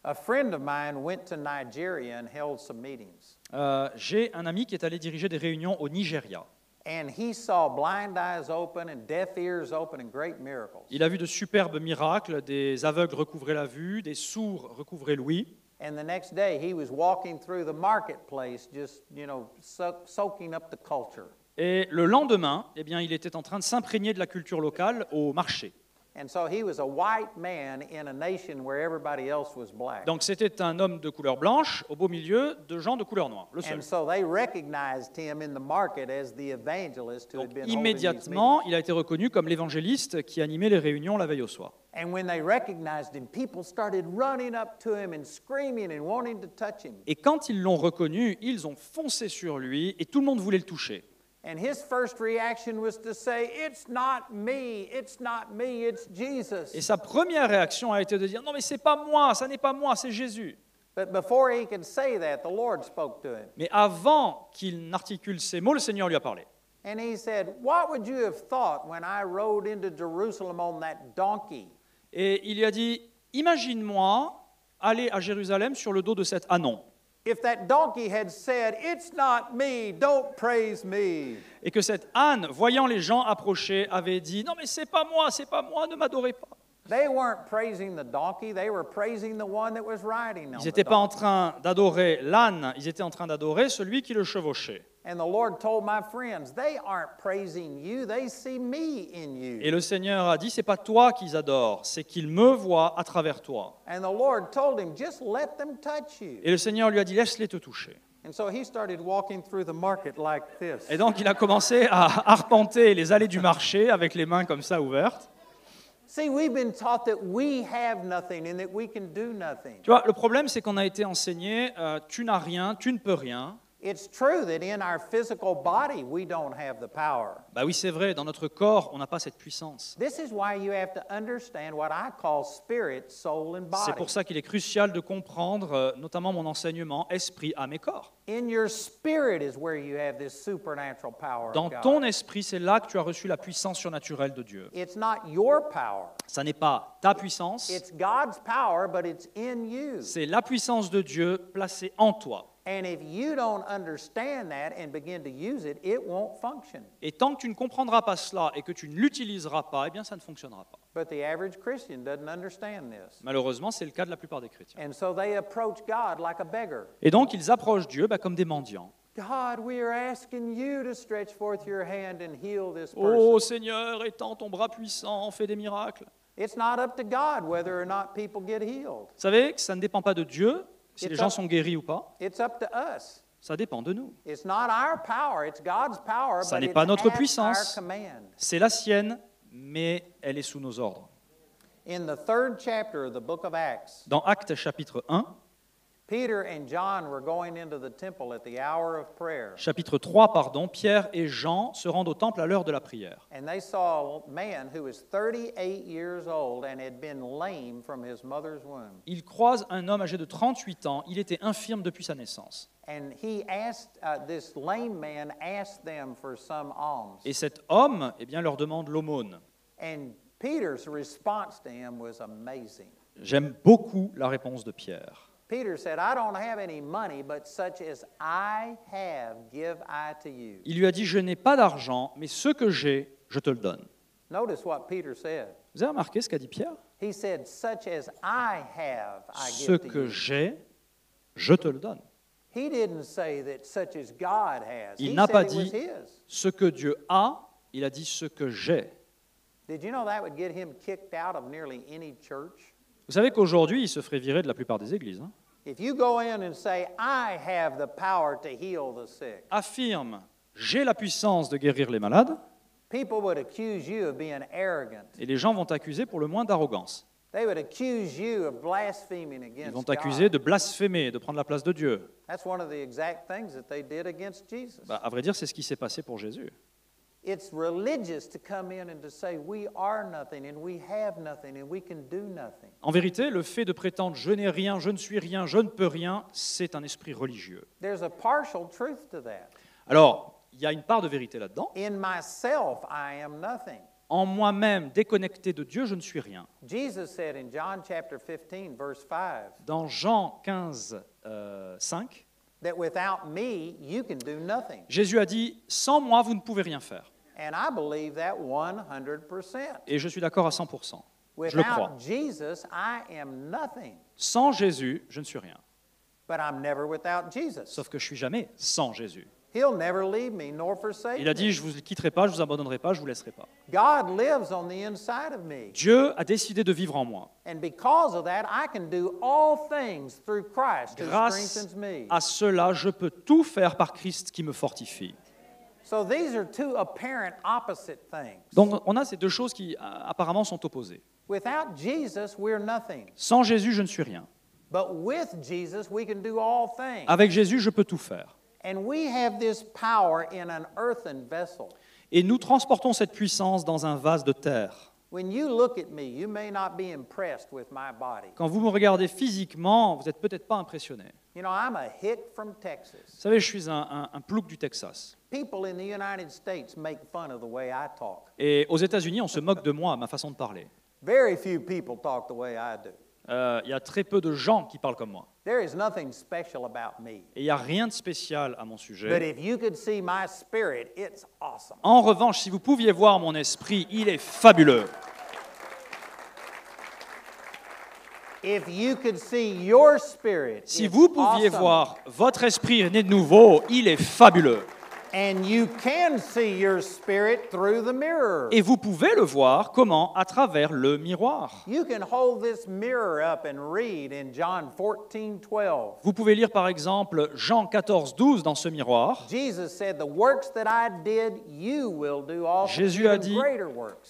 B: A friend of mine went to Nigeria and held some meetings.
A: Euh, J'ai un ami qui est allé diriger des réunions au Nigeria.
B: And he saw blind eyes open and deaf ears open and great miracles.
A: Il a vu de superbes miracles, des aveugles recouvrer la vue, des sourds recouvrer l'ouïe.
B: And the next day he was walking through the marketplace just, you know, so- soaking up the culture.
A: Et le lendemain, eh bien, il était en train de s'imprégner de la culture locale au marché.
B: And so he was a white man in a nation where everybody else was black.
A: Donc c'était un homme de couleur blanche au beau milieu de gens de couleur noire, le seul.
B: And so they recognized him in the market as the evangelist who had
A: Donc immédiatement, il a été reconnu comme l'évangéliste qui animait les réunions la veille au soir.
B: And when they recognized him, people started running up to him and screaming and wanting to touch him.
A: Et quand ils l'ont reconnu, ils ont foncé sur lui et tout le monde voulait le toucher.
B: And his first reaction was to say, It's not me, it's not me, it's
A: Et
B: Jesus.
A: sa première réaction a été de dire non mais c'est pas moi, ça n'est pas moi, c'est Jésus.
B: But before he could say that, the Lord spoke to him.
A: Mais avant qu'il n'articule ces mots, le Seigneur lui a parlé.
B: And he said, What would you have thought when I rode into Jerusalem on that donkey?
A: Et il lui a dit imagine-moi aller à Jérusalem sur le dos de cet anon.
B: If that donkey had said, It's not me, don't praise me,
A: Et que cet âne, voyant les gens approcher, avait dit non mais c'est pas moi, c'est pas moi, ne m'adorez pas.
B: They weren't praising the donkey, they were praising the one that was riding on
A: Ils n'étaient pas en train d'adorer l'âne, ils étaient en train d'adorer celui qui le chevauchait.
B: And the Lord told my friends, They aren't praising you, they see me in you.
A: Et le Seigneur a dit c'est pas toi qu'ils adorent, c'est qu'ils me voient à travers toi.
B: And the Lord told him, Just let them touch you.
A: Et le Seigneur lui a dit laisse-les te toucher.
B: And so he started walking through the market like this.
A: Et donc il a commencé à arpenter les allées du marché avec les mains comme ça ouvertes.
B: See, we've been taught that we have nothing and that we can do nothing.
A: Tu vois, le problème c'est qu'on a été enseigné euh, tu n'as rien, tu ne peux rien.
B: It's true that in our physical body we don't have the power.
A: Bah oui, c'est vrai, dans notre corps, on n'a pas cette puissance.
B: This is why you have to understand what I call spirit, soul, and
A: C'est pour ça qu'il est crucial de comprendre euh, notamment mon enseignement esprit, âme et corps.
B: In your spirit is where you have this supernatural power
A: Dans
B: of God.
A: ton esprit, c'est là que tu as reçu la puissance surnaturelle de Dieu.
B: It's not your power.
A: Ça n'est pas ta puissance,
B: It's God's power, but it's in you.
A: c'est la puissance de Dieu placée en toi.
B: And if you don't understand that and begin to use it, it won't function.
A: Et tant que tu ne comprendras pas cela et que tu ne l'utiliseras pas, eh bien ça ne fonctionnera pas.
B: But the average Christian doesn't understand this.
A: Malheureusement, c'est le cas de la plupart des chrétiens.
B: And so they approach God like a beggar.
A: Et donc ils approchent Dieu bah, comme des mendiants.
B: God, we are asking you to stretch forth your hand and heal this
A: Oh
B: person.
A: Seigneur, étends ton bras puissant, fais des miracles.
B: It's not up to God whether or not people get healed.
A: Vous savez que ça ne dépend pas de Dieu, si les gens sont guéris ou pas,
B: It's up to us.
A: ça dépend de nous.
B: It's not our power, it's God's power,
A: Ça n'est pas notre puissance. C'est la sienne, mais elle est sous nos ordres.
B: In the third chapter of the book of Acts,
A: Dans Actes chapitre 1, chapitre 3, pardon, Pierre et Jean se rendent au temple à l'heure de la prière.
B: And they saw a man who was 38 years old and had been lame from his mother's womb.
A: Ils croisent un homme âgé de 38 ans, il était infirme depuis sa naissance.
B: And he asked, uh, this lame man asked them for some alms.
A: Et cet homme eh bien, leur demande l'aumône.
B: And Peter's response to him was amazing.
A: J'aime beaucoup la réponse de Pierre.
B: Peter said, I don't have any money, but such as I have, give I to you.
A: Il lui a dit, je n'ai pas d'argent, mais ce que j'ai, je te le donne.
B: Notice what Peter said.
A: Vous avez remarqué ce qu'a dit Pierre?
B: He said, Such as I have, I
A: Ce
B: give to
A: que
B: you.
A: j'ai, je te le donne.
B: He didn't say that such as God has.
A: Il
B: he
A: n'a
B: said
A: pas
B: it was
A: dit-
B: his.
A: Ce que Dieu a, il a dit ce que j'ai.
B: Did you know that would get him kicked out of nearly any church?
A: Vous savez qu'aujourd'hui, il se ferait virer de la plupart des églises. hein.
B: If you go in and say, I have the power to heal the sick,
A: Affirme, j'ai la puissance de guérir les malades,
B: people would accuse you of being arrogant.
A: et les gens vont t'accuser pour le moins d'arrogance.
B: They would accuse you of blaspheming
A: Ils vont t'accuser de blasphémer, de prendre la place de Dieu.
B: That's one of the exact things that they did against Jesus.
A: Bah, à vrai dire, c'est ce qui s'est passé pour Jésus.
B: It's religious to come in and to say we are nothing and we have nothing and we can do nothing.
A: En vérité, le fait de prétendre je n'ai rien, je ne suis rien, je ne peux rien, c'est un esprit religieux.
B: There's a partial truth to that.
A: Alors, il y a une part de vérité là-dedans.
B: In myself, I am nothing.
A: En moi-même, déconnecté de Dieu, je ne suis rien.
B: Jesus said in John chapter 15, verse 5,
A: Dans Jean 15, euh, 5,
B: that without me, you can do nothing.
A: Jésus a dit Sans moi, vous ne pouvez rien faire.
B: And I believe that 100%.
A: Et je suis d'accord à 100%. Je le crois.
B: Without Jesus, I am nothing.
A: Sans Jésus, je ne suis rien.
B: But I'm never without Jesus.
A: Sauf que je suis jamais sans Jésus.
B: He'll never leave me nor forsake
A: Il a dit. Je vous quitterai pas, je vous abandonnerai pas, je vous laisserai pas.
B: God lives on the inside of me.
A: Dieu a décidé de vivre en moi.
B: And because of that, I can do all things through Christ who
A: Grâce
B: strengthens me.
A: à cela, je peux tout faire par Christ qui me fortifie. Donc on a ces deux choses qui euh, apparemment sont opposées.
B: Without Jesus, we're nothing.
A: Sans Jésus, je ne suis rien.
B: But with Jesus, we can do all things.
A: Avec Jésus, je peux tout faire.
B: And we have this power in an earthen vessel.
A: Et nous transportons cette puissance dans un vase de terre.
B: When you look at me, you may not be impressed with my body.
A: Quand vous me regardez physiquement, vous n'êtes peut-être pas impressionné.
B: You know, I'm a hick from
A: Vous
B: Texas.
A: savez, je suis un, un, un plouc du Texas.
B: People in the United States make fun of the way I talk.
A: Et aux États-Unis, on se moque de moi, ma façon de parler.
B: Very few people talk the way I do.
A: Euh, Il y a très peu de gens qui parlent comme moi.
B: There is nothing special about me.
A: Et il n'y a rien de spécial à mon
B: But
A: sujet.
B: if you could see my spirit, it's awesome.
A: En revanche, si vous pouviez voir mon esprit, il est fabuleux.
B: If you could see your spirit,
A: Si vous pouviez voir votre esprit né de nouveau, il est fabuleux.
B: And you can see your spirit through the mirror.
A: Et vous pouvez le voir comment? À travers le miroir.
B: You can hold this mirror up and read in John 14, 12.
A: Vous pouvez lire par exemple Jean 14, 12 dans ce miroir.
B: Jesus said, The works that I did, you will do also,
A: Jésus a dit.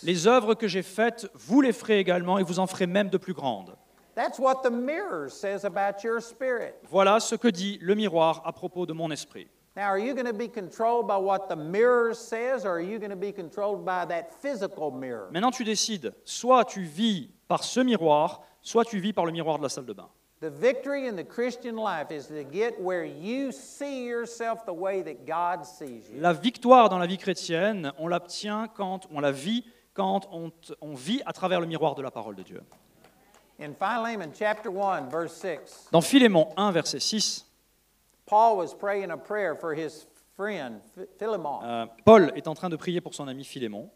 A: Les œuvres que j'ai faites, vous les ferez également et vous en ferez même de plus grandes.
B: That's what the mirror says about your spirit.
A: Voilà ce que dit le miroir à propos de mon esprit.
B: Now, are you going to be controlled by what the mirror says, or are you going to be controlled by that physical mirror?
A: Maintenant tu décides, soit tu vis par ce miroir, soit tu vis par le miroir de la salle de bain.
B: The victory in the Christian life is to get where you see yourself the way that God sees you.
A: La victoire dans la vie chrétienne, on l'obtient quand on la vit, quand on, on vit à travers le miroir de la parole de Dieu. Dans Philémon 1, verset 6,
B: Paul was praying a prayer for his friend Ph- Philemon.
A: euh, Paul est en train de prier pour son ami Philémon.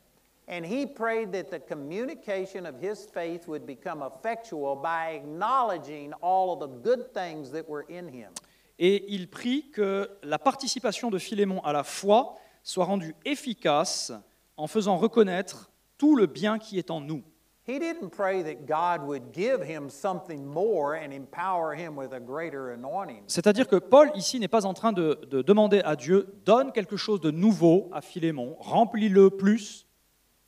B: And he prayed that the communication of his faith would become effectual by acknowledging all of the good things that were in him.
A: Et il prie que la participation de Philémon à la foi soit rendue efficace en faisant reconnaître tout le bien qui est en nous.
B: He didn't pray that God would give him something more and empower him with a greater anointing.
A: C'est-à-dire que Paul ici n'est pas en train de, de demander à Dieu, donne quelque chose de nouveau à Philémon, remplis-le plus.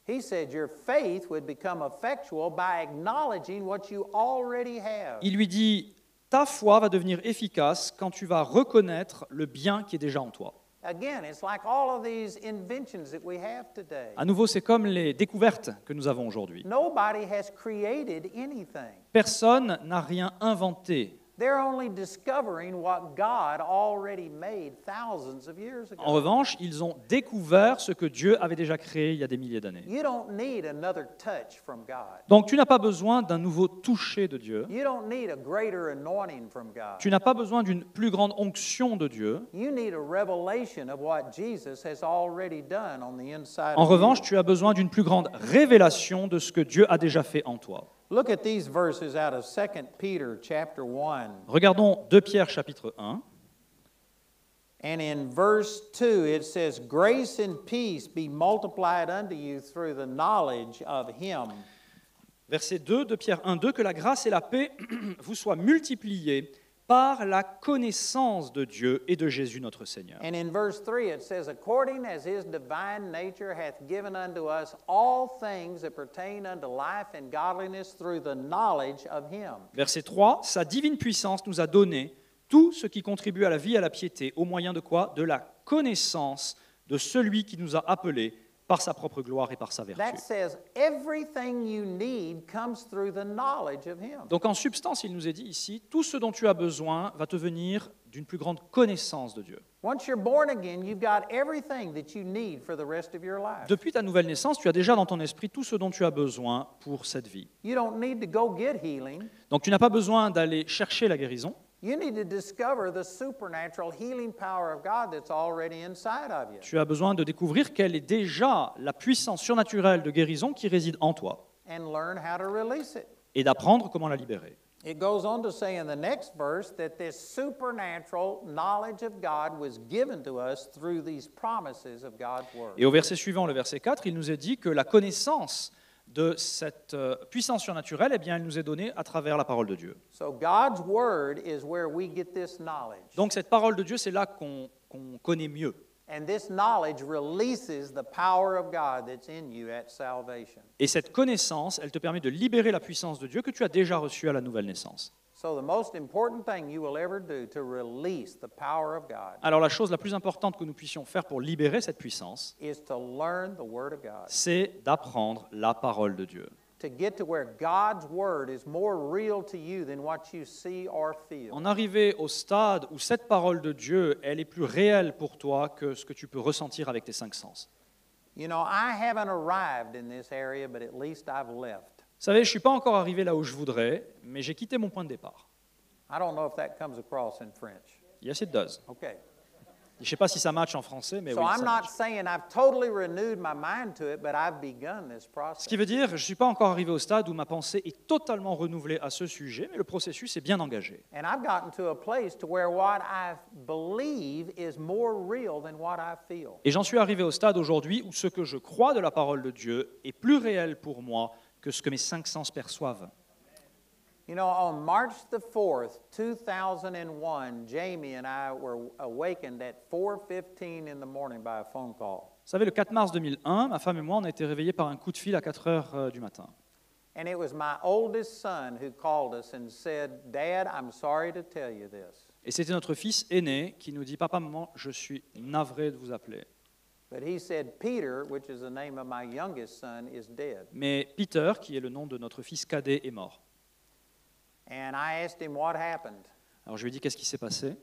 B: He said your faith would become effectual by acknowledging what you already have.
A: Il lui dit, ta foi va devenir efficace quand tu vas reconnaître le bien qui est déjà en toi.
B: Again, it's like all of these inventions that we have today.
A: À nouveau, c'est comme les découvertes que nous avons aujourd'hui.
B: Nobody has created anything.
A: Personne n'a rien inventé.
B: They're only discovering what God already made thousands of years
A: En revanche, ils ont découvert ce que Dieu avait déjà créé il y a des milliers d'années.
B: You don't need another touch from God.
A: Donc tu n'as pas besoin d'un nouveau toucher de Dieu.
B: You don't need a greater anointing from God.
A: Tu n'as pas besoin d'une plus grande onction de Dieu.
B: You need a revelation of what Jesus has already done on the inside
A: En revanche, tu as besoin d'une plus grande révélation de ce que Dieu a déjà fait en toi.
B: Look at these verses out of 2 Peter chapter 1.
A: Regardons 2 Pierre chapitre 1.
B: And in verse 2, it says, Grace and peace be multiplied unto you through the knowledge of him.
A: Verset 2 de Pierre 1, 2, que la grâce et la paix vous soient multipliées par la connaissance de Dieu et de Jésus notre Seigneur.
B: And in verse 3, it says, According as his divine nature hath given unto us all things that pertain unto life and godliness through the knowledge of him.
A: Verset 3, Sa divine puissance nous a donné tout ce qui contribue à la vie et à la piété, au moyen de quoi? De la connaissance de celui qui nous a appelés par sa propre gloire et par sa vertu.
B: That says everything you need comes through the knowledge of him.
A: Donc en substance, il nous est dit ici, tout ce dont tu as besoin va te venir d'une plus grande connaissance de Dieu.
B: Once you're born again, you've got everything that you need for the rest of your life.
A: Depuis ta nouvelle naissance, tu as déjà dans ton esprit tout ce dont tu as besoin pour cette vie.
B: You don't need to go get healing.
A: Donc tu n'as pas besoin d'aller chercher la guérison,
B: You need to discover the supernatural healing power of God that's already inside of you
A: tu as besoin de découvrir quelle est déjà la puissance surnaturelle de guérison qui réside en toi
B: and learn how to release it.
A: et d'apprendre comment la libérer.
B: It goes on to say in the next verse that this supernatural knowledge of God was given to us through these promises of God's Word.
A: Et au verset suivant, le verset 4, il nous est dit que la connaissance de cette euh, puissance surnaturelle, eh bien, elle nous est donnée à travers la parole de Dieu.
B: So God's Word is where we get this knowledge.
A: Donc cette parole de Dieu, c'est là qu'on connaît mieux.
B: And this knowledge releases the power of God that's in you at salvation.
A: Et cette connaissance, elle te permet de libérer la puissance de Dieu que tu as déjà reçue à la nouvelle naissance.
B: So the most important thing you will ever do to release the power of God
A: Alors la chose la plus importante que nous puissions faire pour libérer cette puissance,
B: is to learn the Word of God.
A: c'est d'apprendre la parole de Dieu.
B: To get to where God's Word is more real to you than what you see or feel.
A: En arriver au stade où cette parole de Dieu, elle est plus réelle pour toi que ce que tu peux ressentir avec tes cinq sens.
B: You know, I haven't arrived in this area, but at least I've left.
A: Vous savez, je ne suis pas encore arrivé là où je voudrais, mais j'ai quitté mon point de départ.
B: I don't know if that comes across in French.
A: Yes, it does.
B: Okay.
A: Je ne sais pas si ça match en français, mais
B: So
A: oui,
B: I'm
A: ça
B: not
A: match.
B: saying I've totally renewed my mind to it, but I've begun this
A: Ce
B: process.
A: qui veut dire, je ne suis pas encore arrivé au stade où ma pensée est totalement renouvelée à ce sujet, mais le processus est bien engagé.
B: And I've gotten to a place to where what I believe is more real than what I feel.
A: Et j'en suis arrivé au stade aujourd'hui où ce que je crois de la parole de Dieu est plus réel pour moi que ce que mes cinq sens perçoivent.
B: You know, on March the 4th, 2001, Jamie and I were awakened at 4:15 in the morning by a phone call.
A: Vous savez, le 4 mars 2001, ma femme et moi, on a été réveillés par un coup de fil à 4 heures euh, du matin.
B: And it was my oldest son who called us and said, "Dad, I'm sorry to tell you this,
A: Et c'était notre fils aîné qui nous dit Papa, maman, je suis navré de vous appeler. Mais Peter, qui est le nom de notre fils cadet, est mort.
B: And I asked him what happened.
A: Alors je lui ai dit Qu'est-ce qui s'est passé?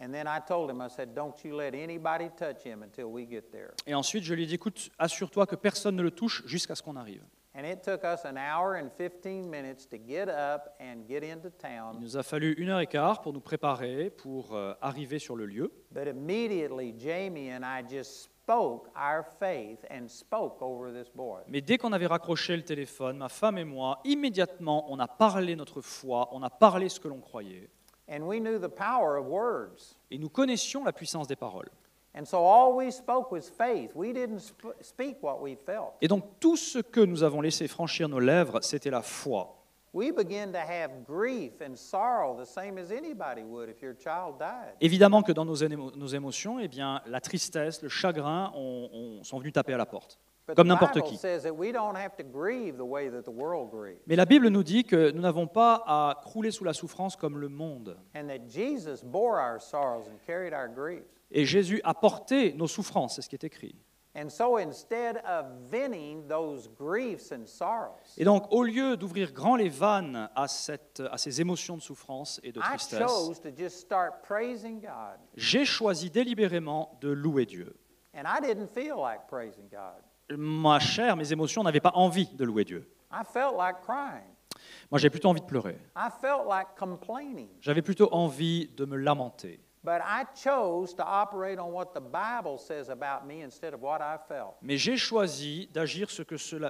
B: And then I told him, I said, "Don't you let anybody touch him until we get there."
A: Et ensuite, je lui ai dit Écoute, assure-toi que personne ne le touche jusqu'à ce qu'on arrive.
B: And it took us an hour and 15 minutes to get up and get into
A: Il
B: town.
A: nous a fallu une heure et quart pour nous préparer, pour euh, arriver sur le lieu.
B: But immediately, Jamie and I just spoke our faith and spoke over this boy.
A: Mais dès qu'on avait raccroché le téléphone, ma femme et moi, immédiatement, on a parlé notre foi, on a parlé ce que l'on croyait.
B: And we knew the power of words.
A: Et nous connaissions la puissance des paroles.
B: And so all we spoke was faith. We didn't sp- speak what we felt.
A: Et donc tout ce que nous avons laissé franchir nos lèvres, c'était la foi.
B: We began to have grief and sorrow the same as anybody would if your child died.
A: Évidemment que dans nos, émo- nos émotions, eh bien, la tristesse, le chagrin ont- ont- sont venus taper à la porte,
B: But
A: comme n'importe qui.
B: says that we don't have to grieve the way that the world grieves.
A: Mais la Bible nous dit que nous n'avons pas à crouler sous la souffrance comme le monde.
B: And that Jesus bore our sorrows and carried our griefs.
A: Et Jésus a porté nos souffrances, c'est ce qui est écrit.
B: And so instead of venting those griefs and sorrows,
A: Et donc, au lieu d'ouvrir grand les vannes à, cette, à ces émotions de souffrance et de tristesse, j'ai choisi délibérément de louer Dieu.
B: And I didn't feel like praising God.
A: Ma chair, mes émotions n'avaient pas envie de louer Dieu.
B: I felt like crying.
A: Moi, j'ai plutôt envie de pleurer.
B: I felt like complaining.
A: J'avais plutôt envie de me lamenter.
B: But I chose to operate on what the Bible says about me instead of what I felt.
A: Mais j'ai choisi d'agir ce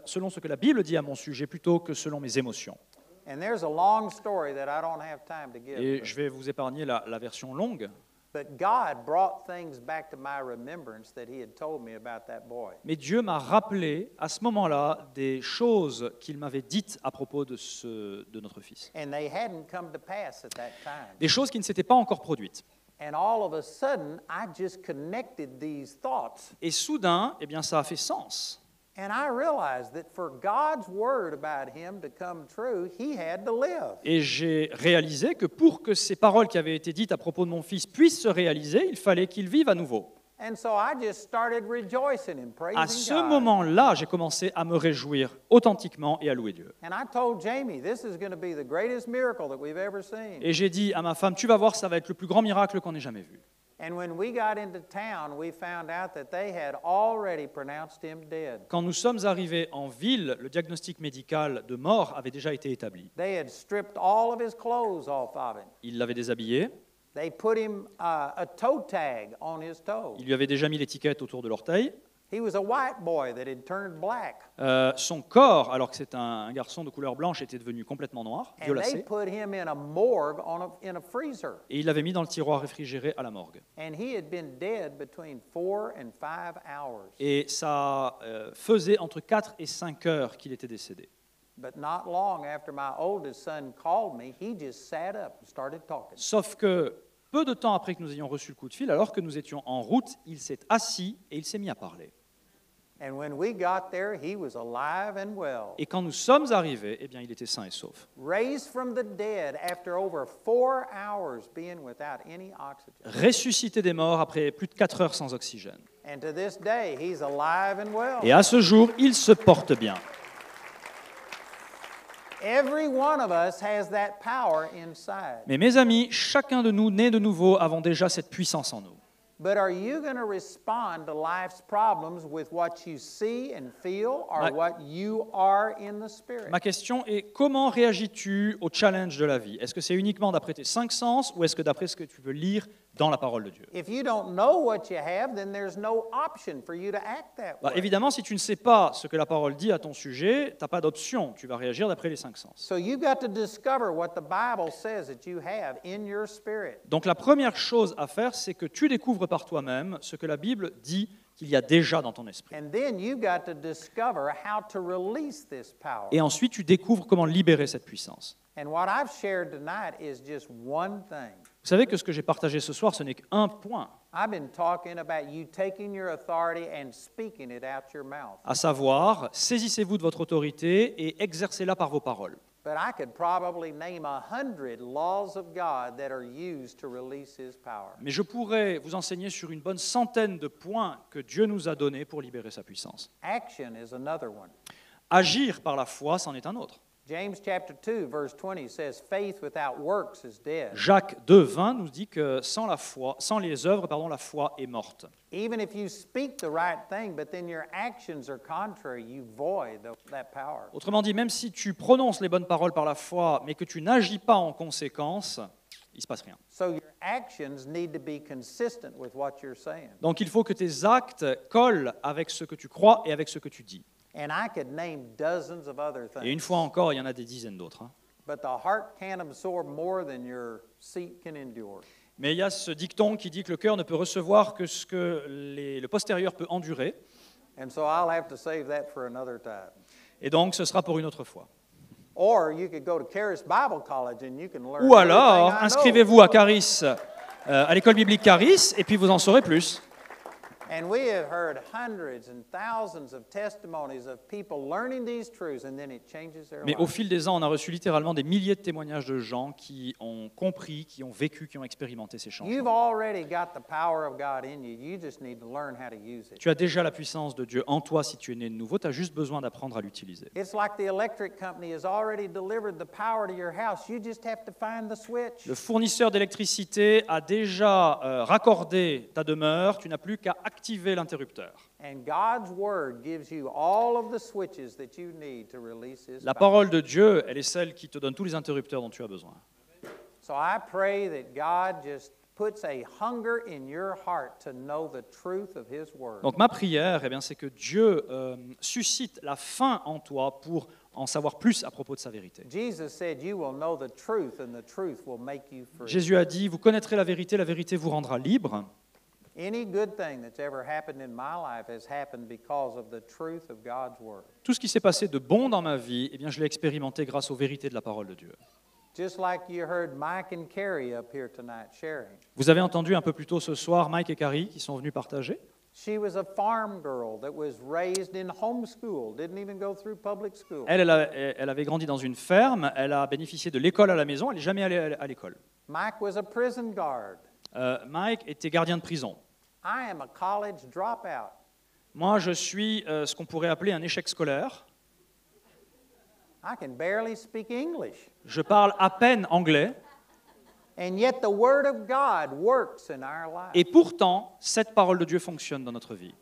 A: selon ce que la Bible dit à mon sujet plutôt que selon mes émotions.
B: And there's a long story that I don't have time to give.
A: Et
B: but
A: je vais vous épargner la, la version longue.
B: But God brought things back to my remembrance that He had told me about that boy.
A: Mais Dieu m'a rappelé à ce moment-là des choses qu'il m'avait dites à propos de, ce, de notre fils.
B: And they hadn't come to pass at that time.
A: Des choses qui ne s'étaient pas encore produites.
B: And all of a sudden, I just connected these thoughts.
A: Et soudain, eh bien, ça a fait sens.
B: And I realized that for God's word about him to come true, he had to live.
A: Et j'ai réalisé que pour que ces paroles qui avaient été dites à propos de mon fils puissent se réaliser, il fallait qu'il vive à nouveau.
B: And so I just started rejoicing and praising
A: À ce moment-là, j'ai commencé à me réjouir authentiquement et à louer Dieu.
B: And I told Jamie, this is going to be the greatest miracle that we've ever seen.
A: Et j'ai dit à ma femme, tu vas voir, ça va être le plus grand miracle qu'on ait jamais vu.
B: And when we got into town, we found out that they had already pronounced him dead.
A: Quand nous sommes arrivés en ville, le diagnostic médical de mort avait déjà été établi.
B: They had stripped all of his clothes off of him.
A: Il l'avait déshabillé,
B: They put him uh, a toe tag on his toe.
A: il lui avait déjà mis l'étiquette autour de l'orteil.
B: He was a white boy that had turned black.
A: Euh, son corps, alors que c'est un, un garçon de couleur blanche, était devenu complètement noir,
B: And they
A: violacé.
B: put him in a morgue on a, in a freezer.
A: Et il l'avait mis dans le tiroir réfrigéré à la morgue.
B: And he had been dead between four and five hours.
A: Et ça euh, faisait entre 4 et 5 heures qu'il était décédé.
B: But not long after my oldest son called me, he just sat up and started talking.
A: Sauf que peu de temps après que nous ayons reçu le coup de fil, alors que nous étions en route, il s'est assis et il s'est mis à parler.
B: And when we got there, he was alive and well.
A: Et quand nous sommes arrivés, eh bien, il était sain et sauf.
B: Raised from the dead after over four hours being without any oxygen.
A: Ressuscité des morts après plus de 4 heures sans oxygène.
B: And to this day, he's alive and well.
A: Et à ce jour, il se porte bien.
B: Every one of us has that power inside.
A: Mais mes amis, chacun de nous, né de nouveau, avons déjà cette puissance en nous.
B: But are you going to respond to life's problems with what you see and feel or
A: Ma-
B: what you are in the spirit?
A: Ma question est comment réagis-tu au challenge de la vie? Est-ce que c'est uniquement d'après tes cinq sens ou est-ce que d'après ce que tu peux lire dans la parole de Dieu
B: If you don't know what you have, then there's no option for you to act that
A: Bah. Évidemment, si tu ne sais pas ce que la parole dit à ton sujet, tu n'as pas d'option. Tu vas réagir d'après les cinq sens.
B: So you got to discover what the Bible says that you have in your spirit.
A: Donc la première chose à faire, c'est que tu découvres par toi-même ce que la Bible dit qu'il y a déjà dans ton esprit.
B: And then you got to discover how to release this power.
A: Et ensuite, tu découvres comment libérer cette puissance.
B: And what I've shared tonight is just one thing.
A: Vous savez que ce que j'ai partagé ce soir, ce n'est qu'un point,
B: I've been talking about you taking your authority and speaking it out your mouth.
A: à savoir, saisissez-vous de votre autorité et exercez-la par vos paroles.
B: But I could probably name a hundred laws of God that are used to release His power.
A: Mais je pourrais vous enseigner sur une bonne centaine de points que Dieu nous a donnés pour libérer sa puissance.
B: Action is another one.
A: Agir par la foi, c'en est un autre.
B: James chapter 2 verse 20 says faith without works is dead.
A: Jacques 2, 20 nous dit que sans la foi, sans les œuvres, pardon, la foi est morte.
B: Even if you speak the right thing but then your actions are contrary, you void the, that power.
A: Autrement dit, même si tu prononces les bonnes paroles par la foi, mais que tu n'agis pas en conséquence, il ne se passe rien.
B: So your actions need to be consistent with what you're saying.
A: Donc il faut que tes actes collent avec ce que tu crois et avec ce que tu dis.
B: And I could name dozens of other
A: Et une
B: things.
A: fois encore, il y en a des dizaines d'autres. hein.
B: But the heart can't absorb more than your seat can endure.
A: Mais il y a ce dicton qui dit que le cœur ne peut recevoir que ce que les- le postérieur peut endurer.
B: And so I'll have to save that for another time.
A: Et donc, ce sera pour une autre fois.
B: Or you could go to Charis Bible College and you can learn.
A: Ou alors, inscrivez-vous à Caris, euh, à l'école biblique Caris, et puis vous en saurez plus.
B: And we have heard hundreds and thousands of testimonies of people learning these truths and then it changes their
A: Mais au fil des ans, on a reçu littéralement des milliers de témoignages de gens qui ont compris, qui ont vécu, qui ont expérimenté ces
B: You've
A: changements.
B: already got the power of God in you. You just need to learn how to use it.
A: Tu as déjà la puissance de Dieu en toi si tu es né de nouveau, tu as juste besoin d'apprendre à l'utiliser.
B: It's like the electric company has already delivered the power to your house. You just have to find the switch.
A: Le fournisseur d'électricité a déjà euh, raccordé ta demeure, tu n'as plus qu'à activer l'interrupteur.
B: And God's word gives you all of the switches that you need to release His
A: La parole de Dieu, elle est celle qui te donne tous les interrupteurs dont tu as besoin.
B: So I pray that God just puts a hunger in your heart to know the truth of His Word.
A: Donc ma prière, eh bien, c'est que Dieu euh, suscite la faim en toi pour en savoir plus à propos de sa vérité. Jésus a dit, vous connaîtrez la vérité, la vérité vous rendra libre.
B: Any good thing that's ever happened in my life has happened because of the truth of God's Word.
A: Tout ce qui s'est passé de bon dans ma vie, eh bien, je l'ai expérimenté grâce aux vérités de la parole de Dieu.
B: Just like you heard Mike and Carrie up here tonight sharing.
A: Vous avez entendu un peu plus tôt ce soir Mike et Carrie qui sont venus partager?
B: She was a farm girl that was raised in homeschool, didn't even go through public school.
A: Elle, elle, a- elle avait grandi dans une ferme, elle a bénéficié de l'école à la maison, elle n'est jamais allée à l'école.
B: Mike was a prison guard.
A: Euh, Mike était gardien de prison.
B: I am a college dropout.
A: Moi, je suis euh, ce qu'on pourrait appeler un échec scolaire.
B: I can barely speak English.
A: Je parle à peine anglais.
B: And yet the Word of God works in our lives.
A: Et pourtant, cette parole de Dieu fonctionne dans notre vie.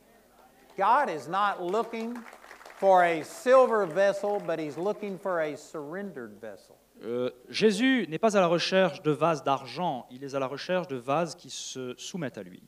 B: God is not looking for a silver vessel, but He's looking for a surrendered vessel.
A: Euh, Jésus n'est pas à la recherche de vases d'argent, il est à la recherche de vases qui se soumettent à lui.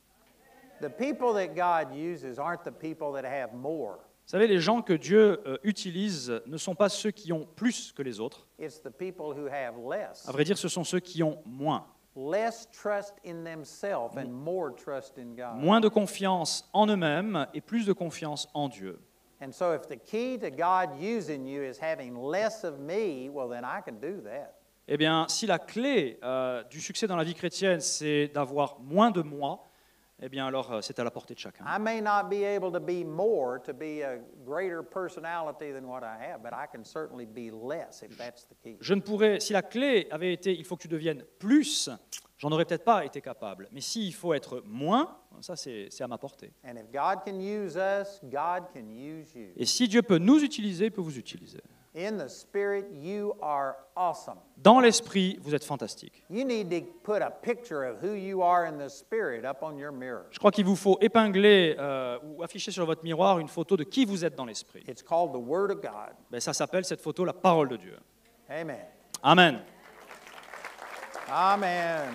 B: The people that God uses aren't the people that have more,
A: Vous savez, les gens que Dieu euh, utilise ne sont pas ceux qui ont plus que les autres.
B: it's the people who have less.
A: À vrai dire, ce sont ceux qui ont moins.
B: Less trust in themselves and more trust in God.
A: Moins de confiance en eux-mêmes et plus de confiance en Dieu.
B: And so, if the key to God using you is having less of me, well, then I can do that.
A: Eh bien, si la clé euh, du succès dans la vie chrétienne, c'est d'avoir moins de moi, eh bien alors euh, c'est à la portée de chacun.
B: I may not be able to be more, to be a greater personality than what I have, but I can certainly be less if that's the key.
A: Je ne pourrais, si la clé avait été il faut que tu deviennes plus, j'en aurais peut-être pas été capable. Mais s'il faut être moins, ça c'est à ma portée.
B: And if God can use us, God can use you.
A: Et si Dieu peut nous utiliser, il peut vous utiliser.
B: In the Spirit, you are awesome.
A: Dans l'esprit, vous êtes fantastique.
B: You need to put a picture of who you are in the Spirit up on your mirror.
A: Je crois qu'il vous faut épingler euh, ou afficher sur votre miroir une photo de qui vous êtes dans l'esprit.
B: It's called the Word of God.
A: Ben, ça s'appelle cette photo la parole de Dieu.
B: Amen.
A: Amen.
B: Amen.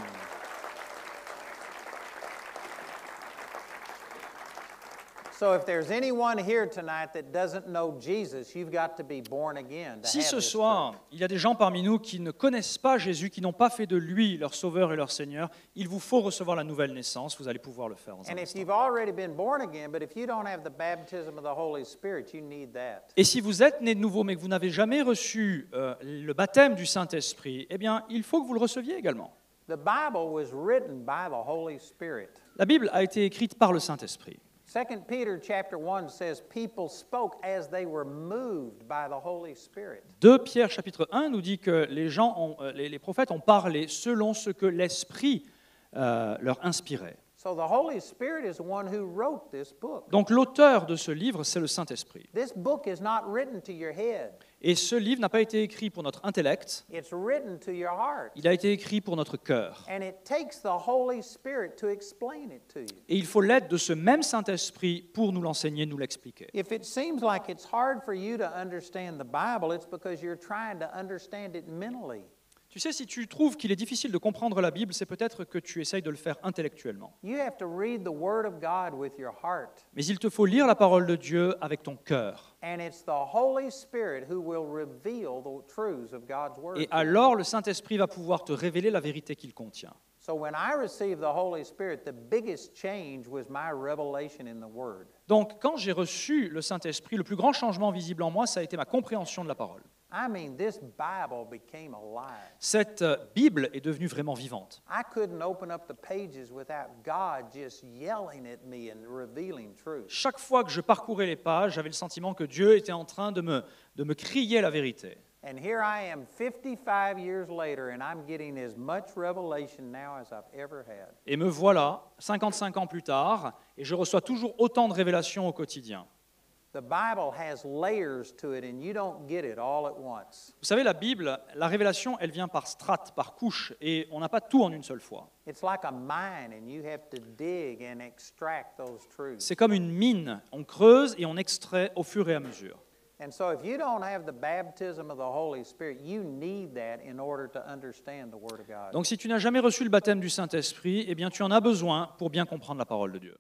B: So, if there's anyone here tonight that doesn't know Jesus, you've got to be born again. To
A: Si ce soir, il y a des gens parmi nous qui ne connaissent pas Jésus, qui n'ont pas fait de lui leur sauveur et leur Seigneur, il vous faut recevoir la nouvelle naissance. Vous allez pouvoir le faire dans un
B: And if
A: instant.
B: you've already been born again, but if you don't have the baptism of the Holy Spirit, you need that.
A: Et si vous êtes né de nouveau, mais que vous n'avez jamais reçu euh, le baptême du Saint-Esprit, eh bien, il faut que vous le receviez également.
B: The Bible was written by the Holy Spirit.
A: La Bible a été écrite par le Saint-Esprit.
B: 2 Peter chapter 1 says people spoke as they were moved by the Holy Spirit.
A: 2 Pierre chapitre 1 nous dit que les, gens ont- euh, les, les prophètes ont parlé selon ce que l'Esprit euh, leur inspirait.
B: So the Holy Spirit is the one who wrote this book.
A: Donc l'auteur de ce livre, c'est le Saint-Esprit.
B: This book is not written to your head.
A: Et ce livre n'a pas été écrit pour notre intellect,
B: It's written to your heart.
A: il a été écrit pour notre cœur.
B: And it takes the Holy Spirit to explain it to you.
A: Et il faut l'aide de ce même Saint-Esprit pour nous l'enseigner, nous l'expliquer. Tu sais, si tu trouves qu'il est difficile de comprendre la Bible, c'est peut-être que tu essayes de le faire intellectuellement. Mais il te faut lire la parole de Dieu avec ton cœur.
B: And it's the Holy Spirit who will reveal the truths of God's Word.
A: Et alors le Saint-Esprit va pouvoir te révéler la vérité qu'il contient.
B: So when I received the Holy Spirit, the biggest change was my revelation in the Word.
A: Donc quand j'ai reçu le Saint-Esprit, le plus grand changement visible en moi, ça a été ma compréhension de la parole.
B: I mean, this Bible became alive.
A: Cette euh, Bible est devenue vraiment vivante.
B: I couldn't open up the pages without God just yelling at me and revealing truth.
A: Chaque fois que je parcourais les pages, j'avais le sentiment que Dieu était en train de me, de me crier la vérité.
B: And here I am 55 years later, and I'm getting as much revelation now as I've ever had.
A: Et me voilà, 55 ans plus tard, et je reçois toujours autant de révélations au quotidien. Vous savez, la Bible, la révélation, elle vient par strates, par couches, et on n'a pas tout en une seule fois.
B: It's like a mine, and you have to dig and extract those truths.
A: C'est comme une mine, on creuse et on extrait au fur et à mesure.
B: And so, if you don't have the baptism of the Holy Spirit, you need that in order to understand the Word of God.
A: Donc si tu n'as jamais reçu le baptême du Saint-Esprit, eh bien tu en as besoin pour bien comprendre la parole de Dieu.